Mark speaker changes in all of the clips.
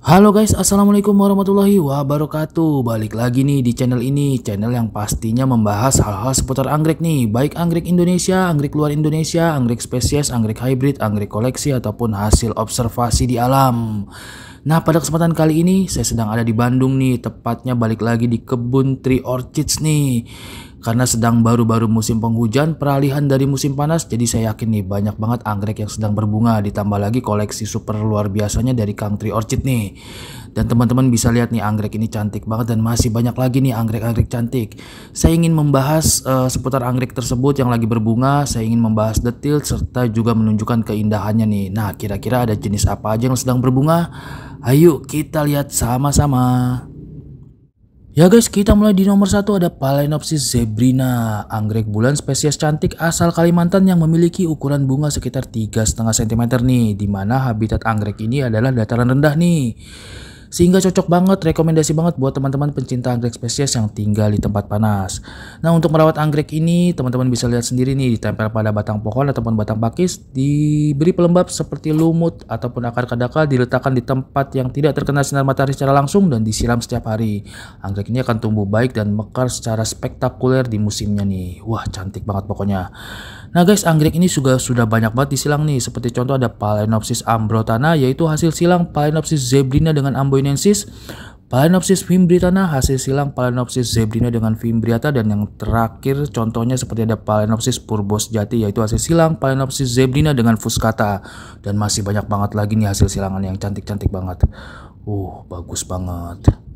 Speaker 1: Halo guys, assalamualaikum warahmatullahi wabarakatuh. Balik lagi nih di channel ini, channel yang pastinya membahas hal-hal seputar anggrek nih, baik anggrek Indonesia, anggrek luar Indonesia, anggrek spesies, anggrek hybrid, anggrek koleksi ataupun hasil observasi di alam. Nah, pada kesempatan kali ini saya sedang ada di Bandung nih, tepatnya balik lagi di kebun Tree Orchids nih. Karena sedang baru-baru musim penghujan, peralihan dari musim panas, jadi saya yakin nih banyak banget anggrek yang sedang berbunga, ditambah lagi koleksi super luar biasanya dari Kang Tree Orchid nih. Dan teman-teman bisa lihat nih anggrek ini cantik banget dan masih banyak lagi nih anggrek-anggrek cantik. Saya ingin membahas uh, seputar anggrek tersebut yang lagi berbunga, saya ingin membahas detail serta juga menunjukkan keindahannya nih. Nah, kira-kira ada jenis apa aja yang sedang berbunga? Ayo kita lihat sama-sama. Ya guys, kita mulai di nomor satu ada Phalaenopsis zebrina, anggrek bulan spesies cantik asal Kalimantan yang memiliki ukuran bunga sekitar 3,5 cm nih, di mana habitat anggrek ini adalah dataran rendah nih. Sehingga cocok banget, rekomendasi banget buat teman-teman pencinta anggrek spesies yang tinggal di tempat panas. Nah untuk merawat anggrek ini, teman-teman bisa lihat sendiri nih, ditempel pada batang pohon ataupun batang pakis, diberi pelembab seperti lumut ataupun akar kadakal diletakkan di tempat yang tidak terkena sinar matahari secara langsung dan disiram setiap hari. Anggrek ini akan tumbuh baik dan mekar secara spektakuler di musimnya nih. Wah cantik banget pokoknya. Nah guys, anggrek ini juga sudah banyak banget disilang nih. Seperti contoh ada Phalaenopsis ambrotana yaitu hasil silang Phalaenopsis zebrina dengan amboinensis, Phalaenopsis fimbritana hasil silang Phalaenopsis zebrina dengan fimbriata dan yang terakhir contohnya seperti ada Phalaenopsis purbos jati yaitu hasil silang Phalaenopsis zebrina dengan fuscata dan masih banyak banget lagi nih hasil silangan yang cantik-cantik banget. Uh, bagus banget.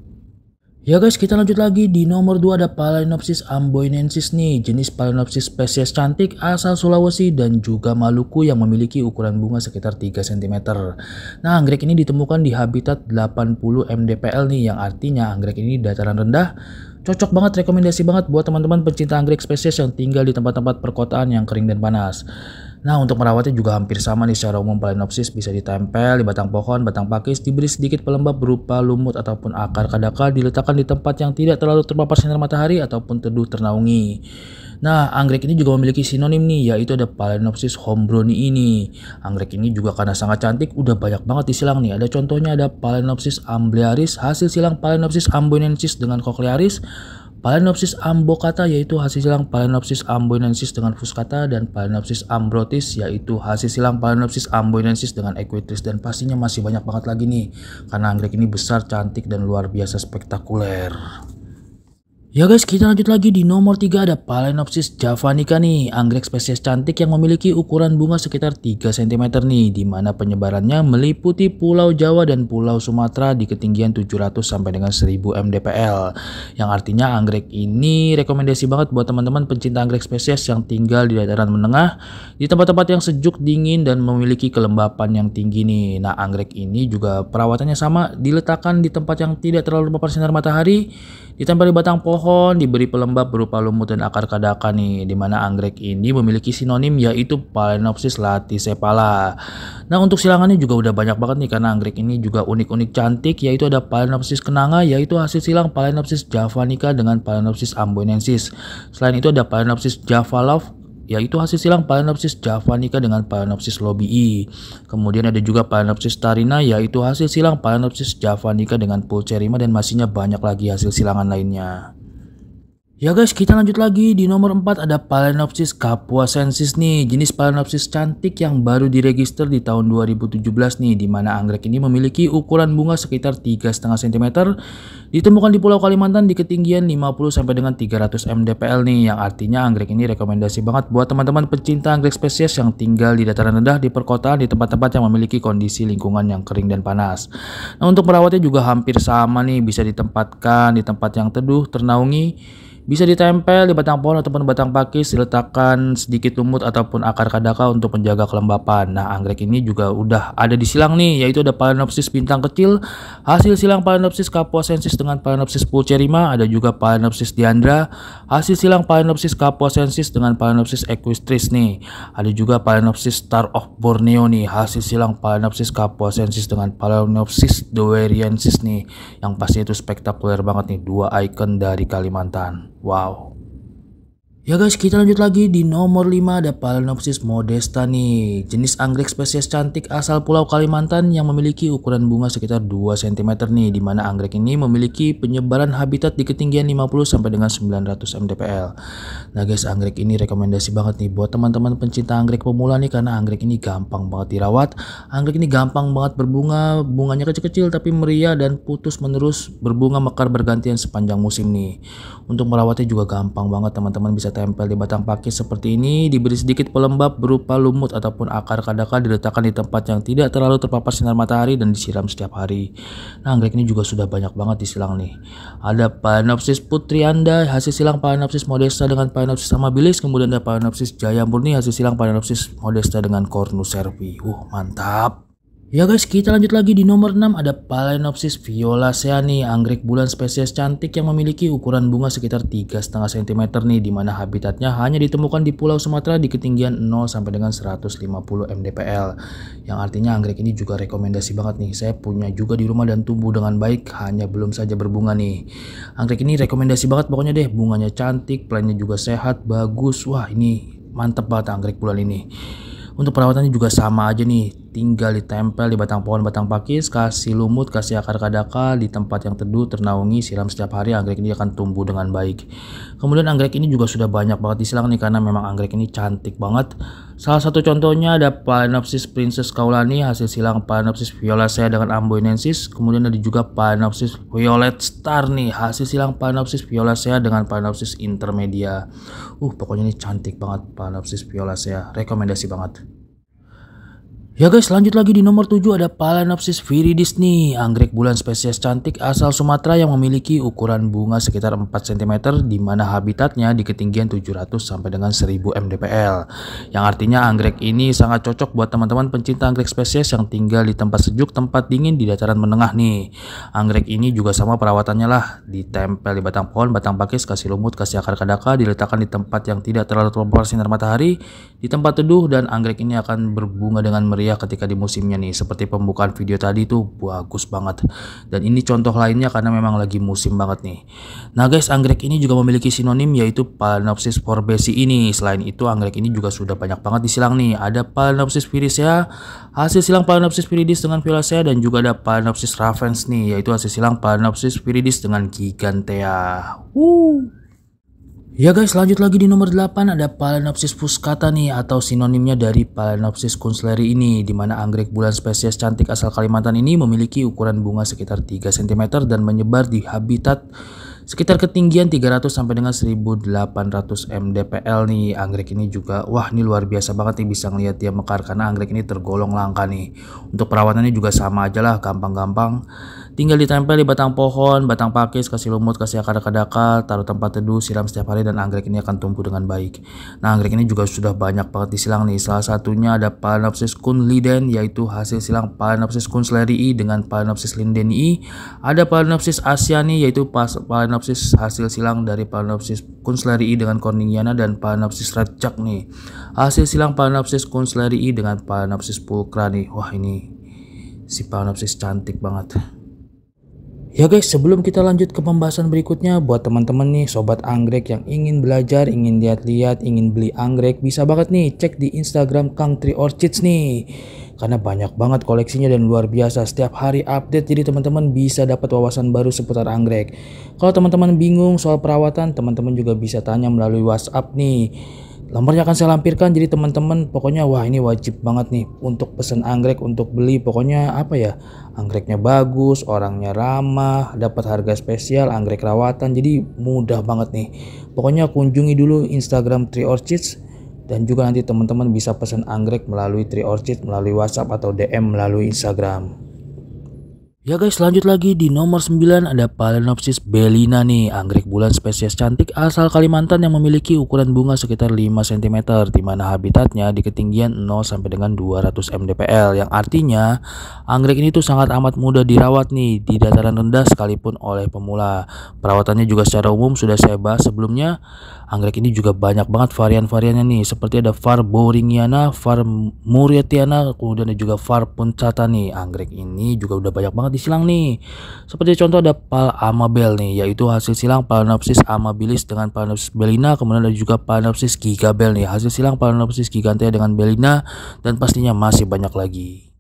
Speaker 1: Ya guys, kita lanjut lagi di nomor 2 ada Phalaenopsis amboinensis nih, jenis Phalaenopsis spesies cantik asal Sulawesi dan juga Maluku yang memiliki ukuran bunga sekitar 3 cm. Nah, anggrek ini ditemukan di habitat 80 mdpl nih, yang artinya anggrek ini dataran rendah Cocok banget, rekomendasi banget buat teman-teman pencinta anggrek spesies yang tinggal di tempat-tempat perkotaan yang kering dan panas. Nah untuk merawatnya juga hampir sama nih secara umum Phalaenopsis bisa ditempel di batang pohon, batang pakis, diberi sedikit pelembab berupa lumut ataupun akar kadakal diletakkan di tempat yang tidak terlalu terpapar sinar matahari ataupun teduh ternaungi. Nah, anggrek ini juga memiliki sinonim nih, yaitu ada Phalaenopsis hombroni ini. Anggrek ini juga karena sangat cantik, udah banyak banget disilang nih. Ada contohnya ada Phalaenopsis amblyaris, hasil silang Phalaenopsis amboinensis dengan cochlearis, Phalaenopsis ambocata yaitu hasil silang Phalaenopsis amboinensis dengan fuscata dan Phalaenopsis ambrotis yaitu hasil silang Phalaenopsis amboinensis dengan equitris dan pastinya masih banyak banget lagi nih karena anggrek ini besar, cantik dan luar biasa spektakuler. Ya guys, kita lanjut lagi di nomor 3 ada Phalaenopsis javanica nih, anggrek spesies cantik yang memiliki ukuran bunga sekitar 3 cm nih, di mana penyebarannya meliputi Pulau Jawa dan Pulau Sumatera di ketinggian 700 sampai dengan 1000 mdpl. Yang artinya anggrek ini rekomendasi banget buat teman-teman pencinta anggrek spesies yang tinggal di dataran menengah, di tempat-tempat yang sejuk, dingin dan memiliki kelembapan yang tinggi nih. Nah, anggrek ini juga perawatannya sama, diletakkan di tempat yang tidak terlalu terpapar sinar matahari, ditempel di batang pohon diberi pelembab berupa lumut dan akar kadaka nih, di mana anggrek ini memiliki sinonim yaitu Phalaenopsis laticephala. Nah untuk silangannya juga udah banyak banget nih karena anggrek ini juga unik-unik cantik yaitu ada Phalaenopsis kenanga yaitu hasil silang Phalaenopsis javanica dengan Phalaenopsis amboinensis. Selain itu ada Phalaenopsis javalov yaitu hasil silang Phalaenopsis javanica dengan Phalaenopsis lobii. Kemudian ada juga Phalaenopsis tarina yaitu hasil silang Phalaenopsis javanica dengan Pulcherima dan masihnya banyak lagi hasil silangan lainnya. Ya guys, kita lanjut lagi. Di nomor 4 ada Phalaenopsis capuasensis nih, jenis Phalaenopsis cantik yang baru diregister di tahun 2017 nih, di mana anggrek ini memiliki ukuran bunga sekitar 3,5 cm, ditemukan di Pulau Kalimantan di ketinggian 50 sampai dengan 300 mdpl nih, yang artinya anggrek ini rekomendasi banget buat teman-teman pecinta anggrek spesies yang tinggal di dataran rendah di perkotaan di tempat-tempat yang memiliki kondisi lingkungan yang kering dan panas. Nah, untuk merawatnya juga hampir sama nih, bisa ditempatkan di tempat yang teduh, ternaungi, bisa ditempel di batang pohon ataupun batang pakis, diletakkan sedikit lumut ataupun akar kadaka untuk menjaga kelembapan. Nah, anggrek ini juga udah ada di silang nih, yaitu ada Phalaenopsis bintang kecil, hasil silang Phalaenopsis capuasensis dengan Phalaenopsis pulcherima, ada juga Phalaenopsis diandra, hasil silang Phalaenopsis capuasensis dengan Phalaenopsis equistris nih. Ada juga Phalaenopsis star of Borneo nih, hasil silang Phalaenopsis capuasensis dengan Phalaenopsis doweriensis nih, yang pasti itu spektakuler banget nih, dua icon dari Kalimantan. Wow. Ya guys, kita lanjut lagi di nomor 5 ada Phalaenopsis modesta nih. Jenis anggrek spesies cantik asal Pulau Kalimantan yang memiliki ukuran bunga sekitar 2 cm nih. Di mana anggrek ini memiliki penyebaran habitat di ketinggian 50 sampai dengan 900 mdpl. Nah guys, anggrek ini rekomendasi banget nih buat teman-teman pencinta anggrek pemula nih karena anggrek ini gampang banget dirawat. Anggrek ini gampang banget berbunga, bunganya kecil-kecil tapi meriah dan putus menerus berbunga mekar bergantian sepanjang musim nih. Untuk merawatnya juga gampang banget teman-teman bisa tempel di batang pakis seperti ini, diberi sedikit pelembab berupa lumut ataupun akar kadaka diletakkan di tempat yang tidak terlalu terpapar sinar matahari dan disiram setiap hari. Nah, anggrek ini juga sudah banyak banget disilang nih. Ada Phalaenopsis putrianda, hasil silang Phalaenopsis modesta dengan Phalaenopsis amabilis, kemudian ada Phalaenopsis jaya murni, hasil silang Phalaenopsis modesta dengan Cornus servi. Uh, mantap. Ya guys, kita lanjut lagi di nomor 6 ada Phalaenopsis violacea anggrek bulan spesies cantik yang memiliki ukuran bunga sekitar 3,5 cm nih, di mana habitatnya hanya ditemukan di Pulau Sumatera di ketinggian 0 sampai dengan 150 mdpl. Yang artinya anggrek ini juga rekomendasi banget nih, saya punya juga di rumah dan tumbuh dengan baik, hanya belum saja berbunga nih. Anggrek ini rekomendasi banget pokoknya deh, bunganya cantik, plannya juga sehat, bagus, wah ini mantep banget anggrek bulan ini. Untuk perawatannya juga sama aja nih, tinggal ditempel di batang pohon batang pakis, kasih lumut, kasih akar kadaka di tempat yang teduh, ternaungi, siram setiap hari, anggrek ini akan tumbuh dengan baik. Kemudian anggrek ini juga sudah banyak banget disilang nih karena memang anggrek ini cantik banget. Salah satu contohnya ada Phalaenopsis princess kaulani hasil silang Phalaenopsis violacea dengan amboinensis. Kemudian ada juga Phalaenopsis violet star nih hasil silang Phalaenopsis violacea dengan Phalaenopsis intermedia. Uh pokoknya ini cantik banget Phalaenopsis violacea, rekomendasi banget. Ya guys, lanjut lagi di nomor 7 ada Phalaenopsis viridis nih, anggrek bulan spesies cantik asal Sumatera yang memiliki ukuran bunga sekitar 4 cm di mana habitatnya di ketinggian 700 sampai dengan 1000 mdpl. Yang artinya anggrek ini sangat cocok buat teman-teman pencinta anggrek spesies yang tinggal di tempat sejuk, tempat dingin di dataran menengah nih. Anggrek ini juga sama perawatannya lah, ditempel di batang pohon, batang pakis, kasih lumut, kasih akar kadaka, diletakkan di tempat yang tidak terlalu terpapar sinar matahari, di tempat teduh dan anggrek ini akan berbunga dengan meriah meriah ketika di musimnya nih. Seperti pembukaan video tadi tuh bagus banget. Dan ini contoh lainnya karena memang lagi musim banget nih. Nah guys anggrek ini juga memiliki sinonim yaitu Phalaenopsis forbesi ini. Selain itu anggrek ini juga sudah banyak banget disilang nih. Ada Phalaenopsis viridis hasil silang Phalaenopsis viridis dengan violacea dan juga ada Phalaenopsis ravens nih yaitu hasil silang Phalaenopsis viridis dengan gigantea. Woo. Ya guys, lanjut lagi di nomor 8 ada Phalaenopsis fuscata nih atau sinonimnya dari Phalaenopsis kunsleri ini di mana anggrek bulan spesies cantik asal Kalimantan ini memiliki ukuran bunga sekitar 3 cm dan menyebar di habitat sekitar ketinggian 300 sampai dengan 1800 mdpl nih. Anggrek ini juga wah ini luar biasa banget nih bisa ngeliat dia mekar karena anggrek ini tergolong langka nih. Untuk perawatannya juga sama aja lah gampang-gampang Tinggal ditempel di batang pohon, batang pakis, kasih lumut, kasih akar kadaka, taruh tempat teduh, siram setiap hari dan anggrek ini akan tumbuh dengan baik. Nah, anggrek ini juga sudah banyak banget disilang nih. Salah satunya ada Phalaenopsis kunliden yaitu hasil silang Phalaenopsis kunslerii dengan Phalaenopsis lindenii. Ada Phalaenopsis asiani yaitu Phalaenopsis hasil silang dari Phalaenopsis kunslerii dengan corningiana dan Phalaenopsis redjack nih. Hasil silang Phalaenopsis kunslerii dengan Phalaenopsis pulchra nih. Wah, ini si Phalaenopsis cantik banget. Ya guys, sebelum kita lanjut ke pembahasan berikutnya, buat teman-teman nih sobat anggrek yang ingin belajar, ingin lihat-lihat, ingin beli anggrek, bisa banget nih cek di Instagram Kang Tri Orchids nih. Karena banyak banget koleksinya dan luar biasa. Setiap hari update jadi teman-teman bisa dapat wawasan baru seputar anggrek. Kalau teman-teman bingung soal perawatan, teman-teman juga bisa tanya melalui WhatsApp nih. Nomornya akan saya lampirkan jadi teman-teman pokoknya wah ini wajib banget nih untuk pesan anggrek untuk beli pokoknya apa ya anggreknya bagus orangnya ramah dapat harga spesial anggrek rawatan jadi mudah banget nih pokoknya kunjungi dulu Instagram Tree Orchids dan juga nanti teman-teman bisa pesan anggrek melalui Tree Orchid melalui WhatsApp atau DM melalui Instagram. Ya guys lanjut lagi di nomor 9 ada Phalaenopsis belina nih anggrek bulan spesies cantik asal Kalimantan yang memiliki ukuran bunga sekitar 5 cm di mana habitatnya di ketinggian 0 sampai dengan 200 mdpl yang artinya anggrek ini tuh sangat amat mudah dirawat nih di dataran rendah sekalipun oleh pemula. Perawatannya juga secara umum sudah saya bahas sebelumnya Anggrek ini juga banyak banget varian-variannya nih seperti ada Var boringiana, Var murietiana, kemudian ada juga Var puncata nih. Anggrek ini juga udah banyak banget banget di silang nih. Seperti contoh ada Pal Amabel nih, yaitu hasil silang Palanopsis amabilis dengan Palanopsis belina, kemudian ada juga Palanopsis gigabel nih, hasil silang Palanopsis gigantea dengan belina, dan pastinya masih banyak lagi.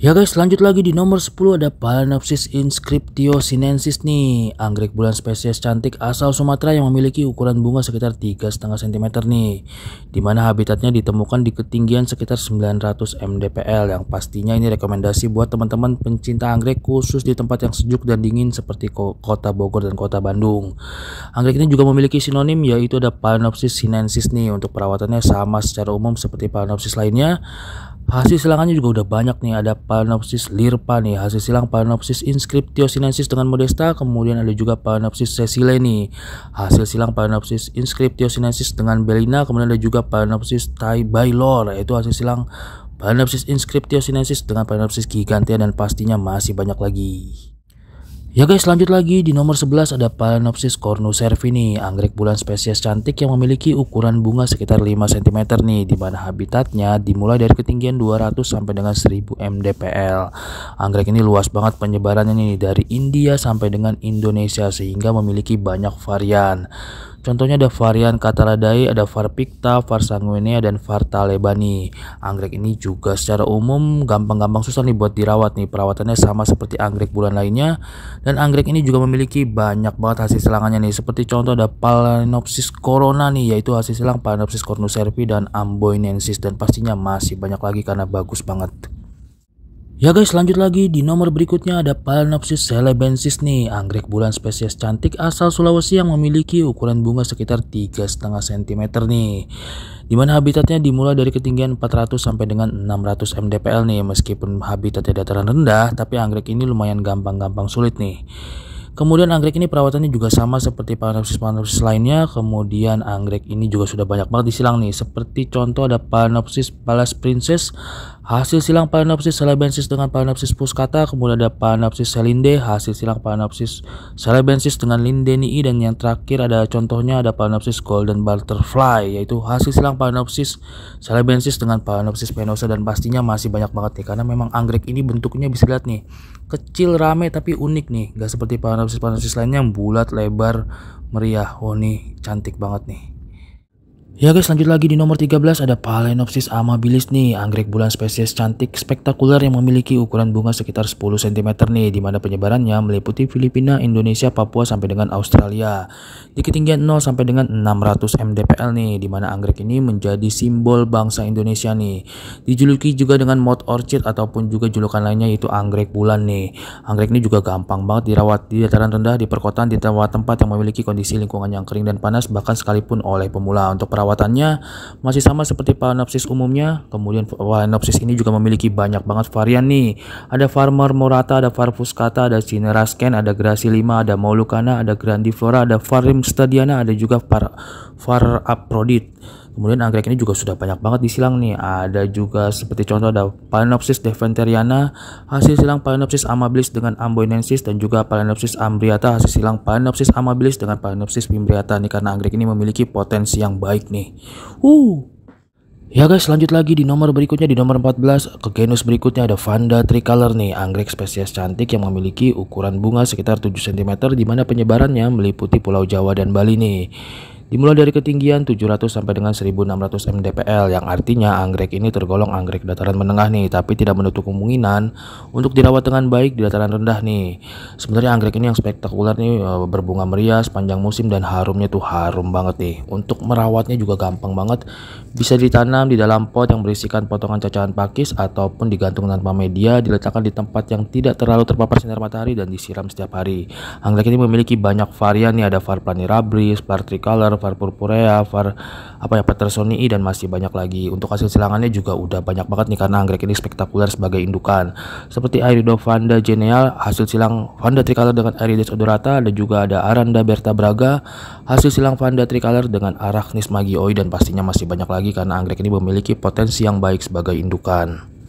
Speaker 1: Ya guys, lanjut lagi di nomor 10 ada Phalaenopsis inscriptiosinensis nih, anggrek bulan spesies cantik asal Sumatera yang memiliki ukuran bunga sekitar 3,5 cm nih, di mana habitatnya ditemukan di ketinggian sekitar 900 mdpl yang pastinya ini rekomendasi buat teman-teman pencinta anggrek khusus di tempat yang sejuk dan dingin seperti kota Bogor dan kota Bandung. Anggrek ini juga memiliki sinonim yaitu ada Phalaenopsis sinensis nih, untuk perawatannya sama secara umum seperti Phalaenopsis lainnya Hasil silangannya juga udah banyak nih, ada Palinopsis lirpa nih, hasil silang Palinopsis inscriptiosinensis dengan modesta, kemudian ada juga Palinopsis sesile nih, hasil silang Palinopsis inscriptiosinensis dengan belina, kemudian ada juga Palinopsis bailor, yaitu hasil silang Palinopsis inscriptiosinensis dengan Palinopsis gigantea. Dan pastinya masih banyak lagi. Ya guys lanjut lagi. Di nomor 11 ada Phalaenopsis cornucervi nih anggrek bulan spesies cantik yang memiliki ukuran bunga sekitar 5 cm nih di mana habitatnya dimulai dari ketinggian 200 sampai dengan 1000 mdpl anggrek ini luas banget penyebarannya nih dari India sampai dengan Indonesia sehingga memiliki banyak varian Contohnya ada varian Cataladae, ada var picta, var sanguinea, dan var talebani. Anggrek ini juga secara umum gampang-gampang susah nih buat dirawat nih. Perawatannya sama seperti anggrek bulan lainnya. Dan anggrek ini juga memiliki banyak banget hasil selangannya nih. Seperti contoh ada Phalaenopsis corona nih, yaitu hasil selang Phalaenopsis cornucervi dan Amboinensis. Dan pastinya masih banyak lagi karena bagus banget. Ya guys lanjut lagi di nomor berikutnya ada Phalaenopsis celebensis nih anggrek bulan spesies cantik asal Sulawesi yang memiliki ukuran bunga sekitar 3,5 cm nih di mana habitatnya dimulai dari ketinggian 400 sampai dengan 600 mdpl nih meskipun habitatnya dataran rendah tapi anggrek ini lumayan gampang-gampang sulit nih Kemudian anggrek ini perawatannya juga sama seperti Phalaenopsis-Phalaenopsis lainnya. Kemudian anggrek ini juga sudah banyak banget disilang nih. Seperti contoh ada Phalaenopsis Palace Princess Hasil silang Phalaenopsis celebensis dengan Phalaenopsis puscata, kemudian ada Phalaenopsis selinde, hasil silang Phalaenopsis celebensis dengan lindenii dan yang terakhir ada contohnya ada Phalaenopsis golden butterfly yaitu hasil silang Phalaenopsis celebensis dengan Phalaenopsis penosa dan pastinya masih banyak banget nih karena memang anggrek ini bentuknya bisa lihat nih kecil rame tapi unik nih gak seperti Phalaenopsis lainnya bulat lebar meriah oh nih cantik banget nih Ya guys lanjut lagi di nomor 13 ada Phalaenopsis amabilis nih anggrek bulan spesies cantik spektakuler yang memiliki ukuran bunga sekitar 10 cm nih di mana penyebarannya meliputi Filipina, Indonesia, Papua sampai dengan Australia. Di ketinggian 0 sampai dengan 600 mdpl nih di mana anggrek ini menjadi simbol bangsa Indonesia nih. Dijuluki juga dengan mod orchid ataupun juga julukan lainnya yaitu anggrek bulan nih. Anggrek ini juga gampang banget dirawat di dataran rendah di perkotaan di tempat-tempat yang memiliki kondisi lingkungan yang kering dan panas bahkan sekalipun oleh pemula. Untuk perawat perawatannya masih sama seperti Phalaenopsis umumnya. Kemudian Phalaenopsis ini juga memiliki banyak banget varian nih. Ada Farmer morata, ada Farfuscata, ada Cinerasken, ada Gracilima, ada Maulukana, ada Grandiflora, ada Farim stadiana, ada juga Far, Far Aprodit. Kemudian anggrek ini juga sudah banyak banget disilang nih. Ada juga seperti contoh ada Phalaenopsis deventeriana, hasil silang Phalaenopsis amabilis dengan amboinensis dan juga Phalaenopsis ambriata hasil silang Phalaenopsis amabilis dengan Phalaenopsis fimbriata nih karena anggrek ini memiliki potensi yang baik nih. Uh. Ya guys lanjut lagi di nomor berikutnya di nomor 14 ke genus berikutnya ada Vanda tricolor nih anggrek spesies cantik yang memiliki ukuran bunga sekitar 7 cm di mana penyebarannya meliputi Pulau Jawa dan Bali nih dimulai dari ketinggian 700 sampai dengan 1600 mdpl yang artinya anggrek ini tergolong anggrek dataran menengah nih tapi tidak menutup kemungkinan untuk dirawat dengan baik di dataran rendah nih. Sebenarnya anggrek ini yang spektakuler nih eh, berbunga meriah sepanjang musim dan harumnya tuh harum banget nih. Untuk merawatnya juga gampang banget. Bisa ditanam di dalam pot yang berisikan potongan cacahan pakis ataupun digantung tanpa media diletakkan di tempat yang tidak terlalu terpapar sinar matahari dan disiram setiap hari. Anggrek ini memiliki banyak varian nih ada var planirabris, var tricolor, var purpurea, var apa ya Petersonii dan masih banyak lagi. Untuk hasil silangannya juga udah banyak banget nih karena anggrek ini spektakuler sebagai indukan. Seperti Vanda geneal, hasil silang Vanda tricolor dengan Aerides odorata dan juga ada Aranda berta braga, hasil silang Vanda tricolor dengan Arachnis magioi dan pastinya masih banyak lagi karena anggrek ini memiliki potensi yang baik sebagai indukan.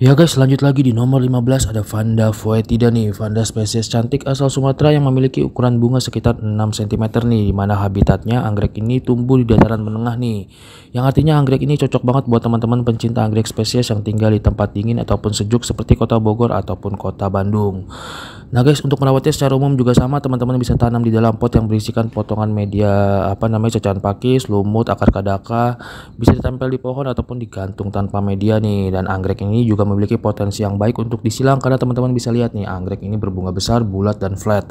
Speaker 1: Ya guys, lanjut lagi di nomor 15 ada Vanda foetida nih. Vanda spesies cantik asal Sumatera yang memiliki ukuran bunga sekitar 6 cm nih. Di mana habitatnya anggrek ini tumbuh di dataran menengah nih. Yang artinya anggrek ini cocok banget buat teman-teman pencinta anggrek spesies yang tinggal di tempat dingin ataupun sejuk seperti kota Bogor ataupun kota Bandung. Nah guys, untuk merawatnya secara umum juga sama, teman-teman bisa tanam di dalam pot yang berisikan potongan media apa namanya cacahan pakis, lumut, akar kadaka, bisa ditempel di pohon ataupun digantung tanpa media nih. Dan anggrek ini juga memiliki potensi yang baik untuk disilang karena teman-teman bisa lihat nih, anggrek ini berbunga besar, bulat dan flat.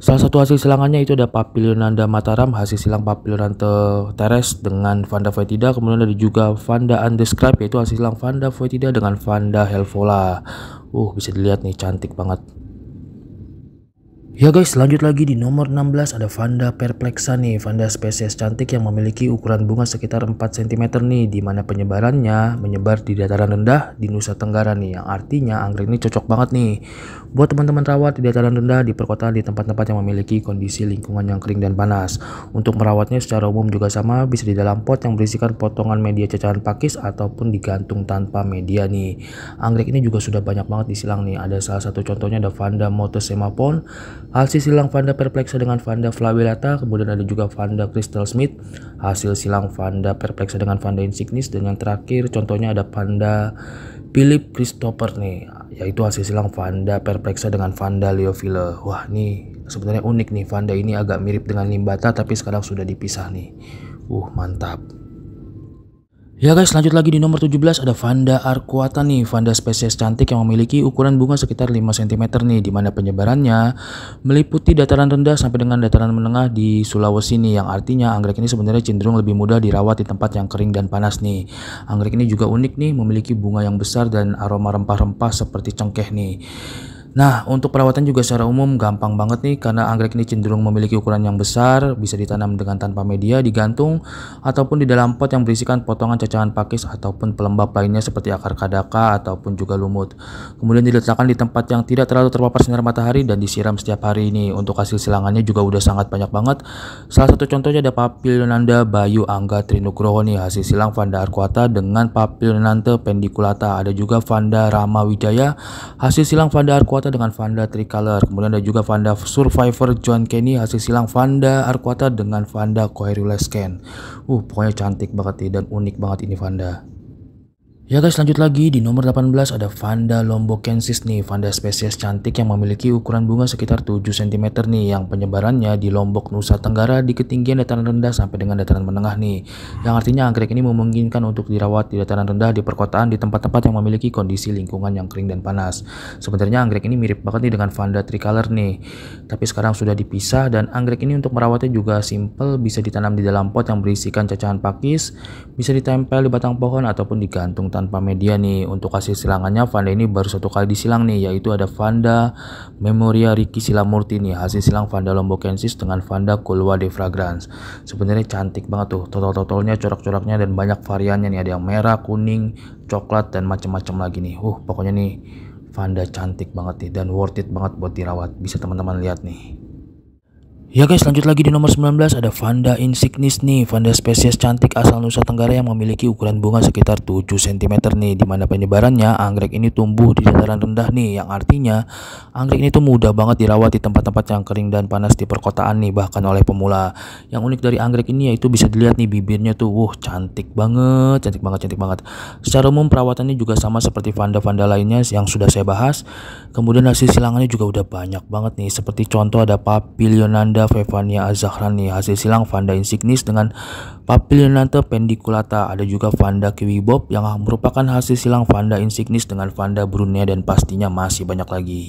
Speaker 1: Salah satu hasil silangannya itu ada Papilionanda Mataram, hasil silang Papilionante teres dengan Vanda foetida, kemudian ada juga Vanda undescribed yaitu hasil silang Vanda foetida dengan Vanda helvola. Uh, bisa dilihat nih cantik banget. Ya guys, lanjut lagi di nomor 16 ada Vanda perplexa nih, Vanda spesies cantik yang memiliki ukuran bunga sekitar 4 cm nih, di mana penyebarannya menyebar di dataran rendah di Nusa Tenggara nih, yang artinya anggrek ini cocok banget nih buat teman-teman rawat di dataran rendah di perkotaan di tempat-tempat yang memiliki kondisi lingkungan yang kering dan panas. Untuk merawatnya secara umum juga sama, bisa di dalam pot yang berisikan potongan media cacahan pakis ataupun digantung tanpa media nih. Anggrek ini juga sudah banyak banget disilang nih, ada salah satu contohnya ada Vanda motosemapon Hasil silang Vanda perplexa dengan Vanda flavelata, kemudian ada juga Vanda crystal smith, hasil silang Vanda perplexa dengan Vanda insignis, dan yang terakhir contohnya ada Vanda Philip Christopher nih, yaitu hasil silang Vanda perplexa dengan Vanda leophila. Wah nih sebenarnya unik nih, Vanda ini agak mirip dengan limbata tapi sekarang sudah dipisah nih. Uh mantap. Ya guys, lanjut lagi di nomor 17 ada Vanda arcuata nih, Vanda spesies cantik yang memiliki ukuran bunga sekitar 5 cm nih, di mana penyebarannya meliputi dataran rendah sampai dengan dataran menengah di Sulawesi nih, yang artinya anggrek ini sebenarnya cenderung lebih mudah dirawat di tempat yang kering dan panas nih. Anggrek ini juga unik nih, memiliki bunga yang besar dan aroma rempah-rempah seperti cengkeh nih. Nah, untuk perawatan juga secara umum gampang banget nih karena anggrek ini cenderung memiliki ukuran yang besar, bisa ditanam dengan tanpa media, digantung, ataupun di dalam pot yang berisikan potongan cacahan pakis ataupun pelembab lainnya seperti akar kadaka ataupun juga lumut. Kemudian diletakkan di tempat yang tidak terlalu terpapar sinar matahari dan disiram setiap hari ini. Untuk hasil silangannya juga udah sangat banyak banget. Salah satu contohnya ada Papilionanda Bayu Angga Trinugroho nih, hasil silang Vanda arcuata dengan Papilionante pendiculata. Ada juga Vanda Rama Wijaya, hasil silang Vanda arcuata dengan Vanda Tricolor. Kemudian ada juga Vanda Survivor John Kenny hasil silang Vanda Arquata dengan Vanda Coerulescen. Uh, pokoknya cantik banget nih dan unik banget ini Vanda. Ya guys lanjut lagi. Di nomor 18 ada Vanda lombokensis nih. Vanda spesies cantik yang memiliki ukuran bunga sekitar 7 cm nih yang penyebarannya di Lombok Nusa Tenggara di ketinggian dataran rendah sampai dengan dataran menengah nih. Yang artinya anggrek ini memungkinkan untuk dirawat di dataran rendah di perkotaan di tempat-tempat yang memiliki kondisi lingkungan yang kering dan panas. Sebenarnya anggrek ini mirip banget nih dengan Vanda tricolor nih. Tapi sekarang sudah dipisah dan anggrek ini untuk merawatnya juga simple. Bisa ditanam di dalam pot yang berisikan cacahan pakis bisa ditempel di batang pohon ataupun digantung tanpa media nih untuk hasil silangannya. Vanda ini baru satu kali disilang nih yaitu ada Vanda Memoria Riki Silamurti nih. Hasil silang Vanda lombokensis dengan Vanda Kulwa de Fragrance. Sebenarnya cantik banget tuh total-totalnya corak-coraknya dan banyak variannya nih. Ada yang merah kuning coklat dan macam-macam lagi nih. Uh pokoknya nih Vanda cantik banget nih dan worth it banget buat dirawat. Bisa teman-teman lihat nih Ya guys lanjut lagi di nomor 19 ada Vanda insignis nih. Vanda spesies cantik asal Nusa Tenggara yang memiliki ukuran bunga sekitar 7 cm nih. Di mana penyebarannya anggrek ini tumbuh di dataran rendah nih. Yang artinya anggrek ini tuh mudah banget dirawat di tempat-tempat yang kering dan panas di perkotaan nih Bahkan oleh pemula. Yang unik dari anggrek ini yaitu bisa dilihat nih bibirnya tuh Wuh cantik banget cantik banget cantik banget. Secara umum perawatannya juga sama seperti Vanda-Vanda lainnya yang sudah saya bahas. Kemudian hasil silangannya juga udah banyak banget nih. Seperti contoh ada Papilionanda Vanda Fevania Azahrani hasil silang Vanda insignis dengan Papilionante pendiculata ada juga Vanda kiwi bob yang merupakan hasil silang Vanda insignis dengan Vanda brunea dan pastinya masih banyak lagi.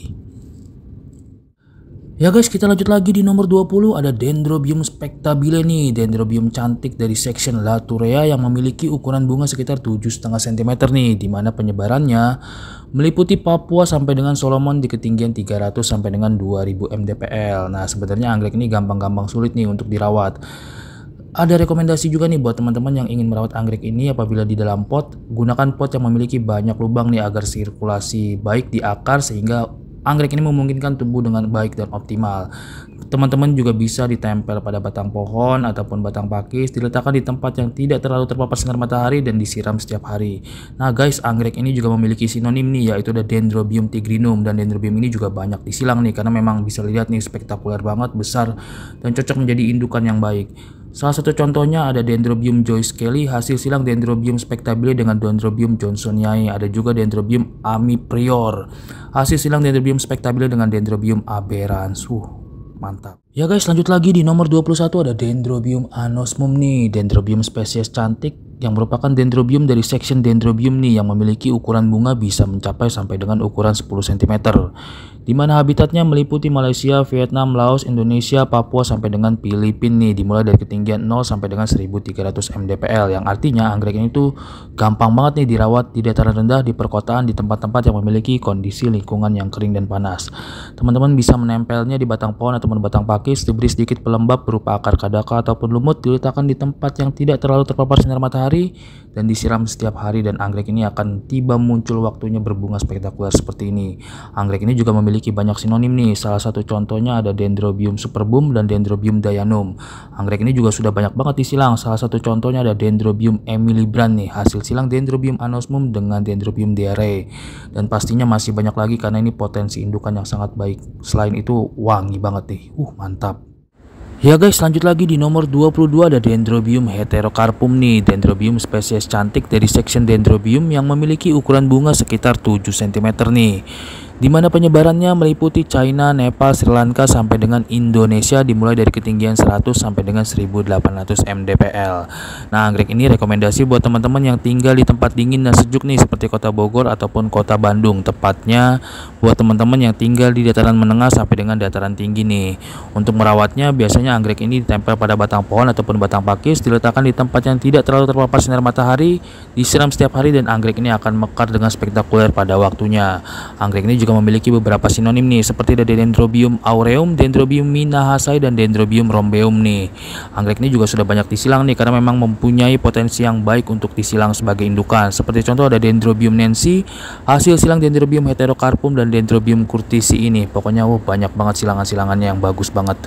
Speaker 1: Ya guys, kita lanjut lagi di nomor 20 ada Dendrobium spectabile nih, Dendrobium cantik dari section Laturea yang memiliki ukuran bunga sekitar 7,5 cm nih, di mana penyebarannya meliputi Papua sampai dengan Solomon di ketinggian 300 sampai dengan 2000 mdpl. Nah, sebenarnya anggrek ini gampang-gampang sulit nih untuk dirawat. Ada rekomendasi juga nih buat teman-teman yang ingin merawat anggrek ini apabila di dalam pot, gunakan pot yang memiliki banyak lubang nih agar sirkulasi baik di akar sehingga Anggrek ini memungkinkan tumbuh dengan baik dan optimal. Teman-teman juga bisa ditempel pada batang pohon ataupun batang pakis, diletakkan di tempat yang tidak terlalu terpapar sinar matahari dan disiram setiap hari. Nah guys, anggrek ini juga memiliki sinonim nih yaitu ada Dendrobium tigrinum dan Dendrobium ini juga banyak disilang nih karena memang bisa lihat nih spektakuler banget, besar dan cocok menjadi indukan yang baik. Salah satu contohnya ada Dendrobium Joyce Kelly, hasil silang Dendrobium spectabile dengan Dendrobium johnsoniae. Ada juga Dendrobium amiprior, hasil silang Dendrobium spectabile dengan Dendrobium aberrans. Uh, Mantap. Ya guys, lanjut lagi di nomor 21 ada Dendrobium anosmum nih. Dendrobium spesies cantik yang merupakan dendrobium dari section dendrobium nih yang memiliki ukuran bunga bisa mencapai sampai dengan ukuran 10 cm di mana habitatnya meliputi Malaysia, Vietnam, Laos, Indonesia, Papua sampai dengan Filipina nih dimulai dari ketinggian 0 sampai dengan 1300 mdpl yang artinya anggrek ini tuh gampang banget nih dirawat di dataran rendah di perkotaan di tempat-tempat yang memiliki kondisi lingkungan yang kering dan panas. Teman-teman bisa menempelnya di batang pohon atau batang pakis diberi sedikit pelembab berupa akar kadaka ataupun lumut diletakkan di tempat yang tidak terlalu terpapar sinar matahari dan disiram setiap hari dan anggrek ini akan tiba muncul waktunya berbunga spektakuler seperti ini. Anggrek ini juga memiliki banyak sinonim nih. Salah satu contohnya ada Dendrobium superbum dan Dendrobium dayanum. Anggrek ini juga sudah banyak banget disilang. Salah satu contohnya ada Dendrobium emilibrand nih. Hasil silang Dendrobium anosmum dengan Dendrobium diare. Dan pastinya masih banyak lagi karena ini potensi indukan yang sangat baik. Selain itu wangi banget nih. Uh mantap. Ya guys lanjut lagi di nomor 22 ada Dendrobium heterocarpum nih. Dendrobium spesies cantik dari section Dendrobium yang memiliki ukuran bunga sekitar 7 cm nih di mana penyebarannya meliputi China, Nepal, Sri Lanka sampai dengan Indonesia dimulai dari ketinggian 100 sampai dengan 1800 mdpl. Nah, anggrek ini rekomendasi buat teman-teman yang tinggal di tempat dingin dan sejuk nih seperti Kota Bogor ataupun Kota Bandung. Tepatnya buat teman-teman yang tinggal di dataran menengah sampai dengan dataran tinggi nih. Untuk merawatnya biasanya anggrek ini ditempel pada batang pohon ataupun batang pakis, diletakkan di tempat yang tidak terlalu terpapar sinar matahari, disiram setiap hari dan anggrek ini akan mekar dengan spektakuler pada waktunya. Anggrek ini juga juga memiliki beberapa sinonim nih seperti ada Dendrobium aureum, Dendrobium minahasai dan Dendrobium rhombeum nih. Anggrek ini juga sudah banyak disilang nih karena memang mempunyai potensi yang baik untuk disilang sebagai indukan. Seperti contoh ada Dendrobium nancy, hasil silang Dendrobium heterocarpum dan Dendrobium curtisi ini. Pokoknya oh, banyak banget silangan-silangannya yang bagus banget.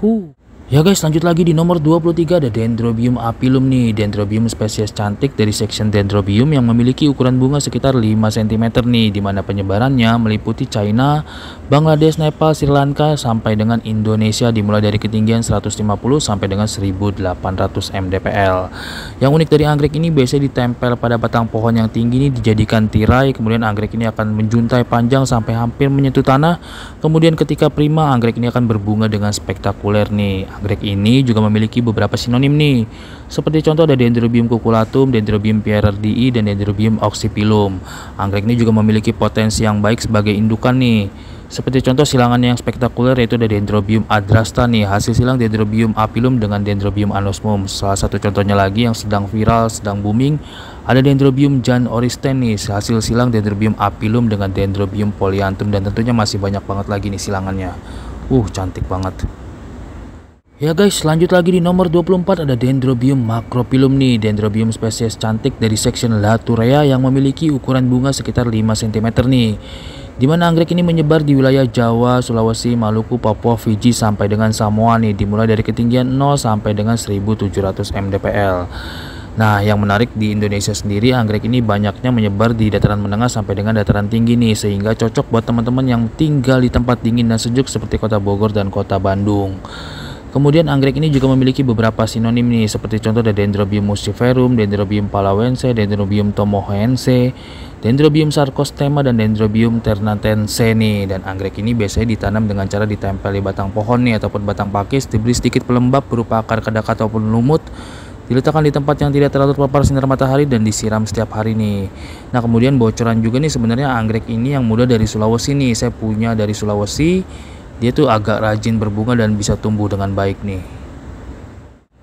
Speaker 1: Uh. Ya guys lanjut lagi di nomor 23 ada Dendrobium apilum nih. Dendrobium spesies cantik dari section Dendrobium yang memiliki ukuran bunga sekitar 5 cm nih Di mana penyebarannya meliputi China, Bangladesh, Nepal, Sri Lanka sampai dengan Indonesia dimulai dari ketinggian 150 sampai dengan 1800 mdpl Yang unik dari anggrek ini biasanya ditempel pada batang pohon yang tinggi ini dijadikan tirai. Kemudian anggrek ini akan menjuntai panjang sampai hampir menyentuh tanah. Kemudian ketika prima anggrek ini akan berbunga dengan spektakuler nih Anggrek ini juga memiliki beberapa sinonim nih, seperti contoh ada Dendrobium cuculatum, Dendrobium pierardii, dan Dendrobium oxypilum. Anggrek ini juga memiliki potensi yang baik sebagai indukan nih. Seperti contoh silangan yang spektakuler yaitu ada Dendrobium adrasta nih, hasil silang Dendrobium apilum dengan Dendrobium anosmum. Salah satu contohnya lagi yang sedang viral, sedang booming, ada Dendrobium jan oristen nih, hasil silang Dendrobium apilum dengan Dendrobium polyanthum dan tentunya masih banyak banget lagi nih silangannya. Uh, cantik banget. Ya guys, lanjut lagi di nomor 24 ada Dendrobium macropilum nih. Dendrobium spesies cantik dari section Laturea yang memiliki ukuran bunga sekitar 5 cm nih. Di mana anggrek ini menyebar di wilayah Jawa, Sulawesi, Maluku, Papua, Fiji sampai dengan Samoa nih, dimulai dari ketinggian 0 sampai dengan 1700 mdpl. Nah, yang menarik di Indonesia sendiri, anggrek ini banyaknya menyebar di dataran menengah sampai dengan dataran tinggi nih, sehingga cocok buat teman-teman yang tinggal di tempat dingin dan sejuk seperti kota Bogor dan kota Bandung. Kemudian anggrek ini juga memiliki beberapa sinonim nih seperti contoh ada Dendrobium musciferum, Dendrobium palawense, Dendrobium tomohense, Dendrobium sarcostema dan Dendrobium ternatense nih dan anggrek ini biasanya ditanam dengan cara ditempel di batang pohon nih ataupun batang pakis diberi sedikit pelembab berupa akar kedak ataupun lumut diletakkan di tempat yang tidak terlalu terpapar sinar matahari dan disiram setiap hari nih. Nah kemudian bocoran juga nih sebenarnya anggrek ini yang mudah dari Sulawesi nih saya punya dari Sulawesi dia tuh agak rajin berbunga dan bisa tumbuh dengan baik nih.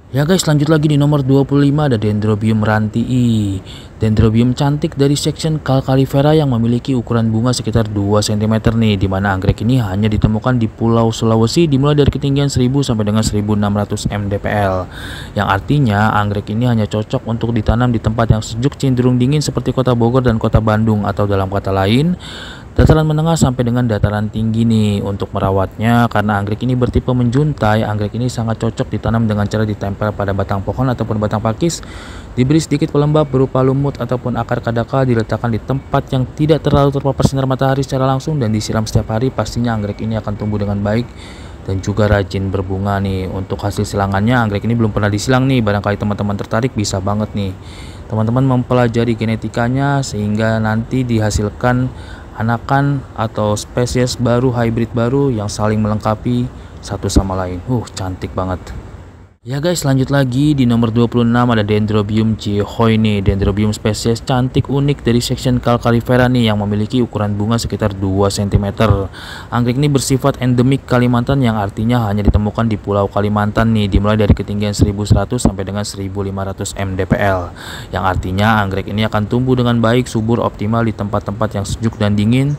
Speaker 1: Ya guys lanjut lagi di nomor 25 ada Dendrobium rantii. Dendrobium cantik dari section Calcarifera yang memiliki ukuran bunga sekitar 2 cm nih Di mana anggrek ini hanya ditemukan di pulau Sulawesi dimulai dari ketinggian 1000 sampai dengan 1600 mdpl Yang artinya anggrek ini hanya cocok untuk ditanam di tempat yang sejuk cenderung dingin seperti kota Bogor dan kota Bandung Atau dalam kata lain dataran menengah sampai dengan dataran tinggi nih untuk merawatnya. Karena anggrek ini bertipe menjuntai anggrek ini sangat cocok ditanam dengan cara ditempel pada batang pohon ataupun batang pakis. Diberi sedikit pelembab berupa lumut ataupun akar kadaka diletakkan di tempat yang tidak terlalu terpapar sinar matahari secara langsung dan disiram setiap hari pastinya anggrek ini akan tumbuh dengan baik dan juga rajin berbunga nih. Untuk hasil silangannya anggrek ini belum pernah disilang nih. Barangkali teman-teman tertarik bisa banget nih. Teman-teman mempelajari genetikanya sehingga nanti dihasilkan anakan atau spesies baru hybrid baru yang saling melengkapi satu sama lain. Uh, cantik banget. Ya guys, lanjut lagi di nomor 26 ada Dendrobium nih. Dendrobium spesies cantik unik dari section Calcarifera nih yang memiliki ukuran bunga sekitar 2 cm. Anggrek ini bersifat endemik Kalimantan yang artinya hanya ditemukan di Pulau Kalimantan nih, dimulai dari ketinggian 1100 sampai dengan 1500 mdpl. Yang artinya anggrek ini akan tumbuh dengan baik, subur, optimal di tempat-tempat yang sejuk dan dingin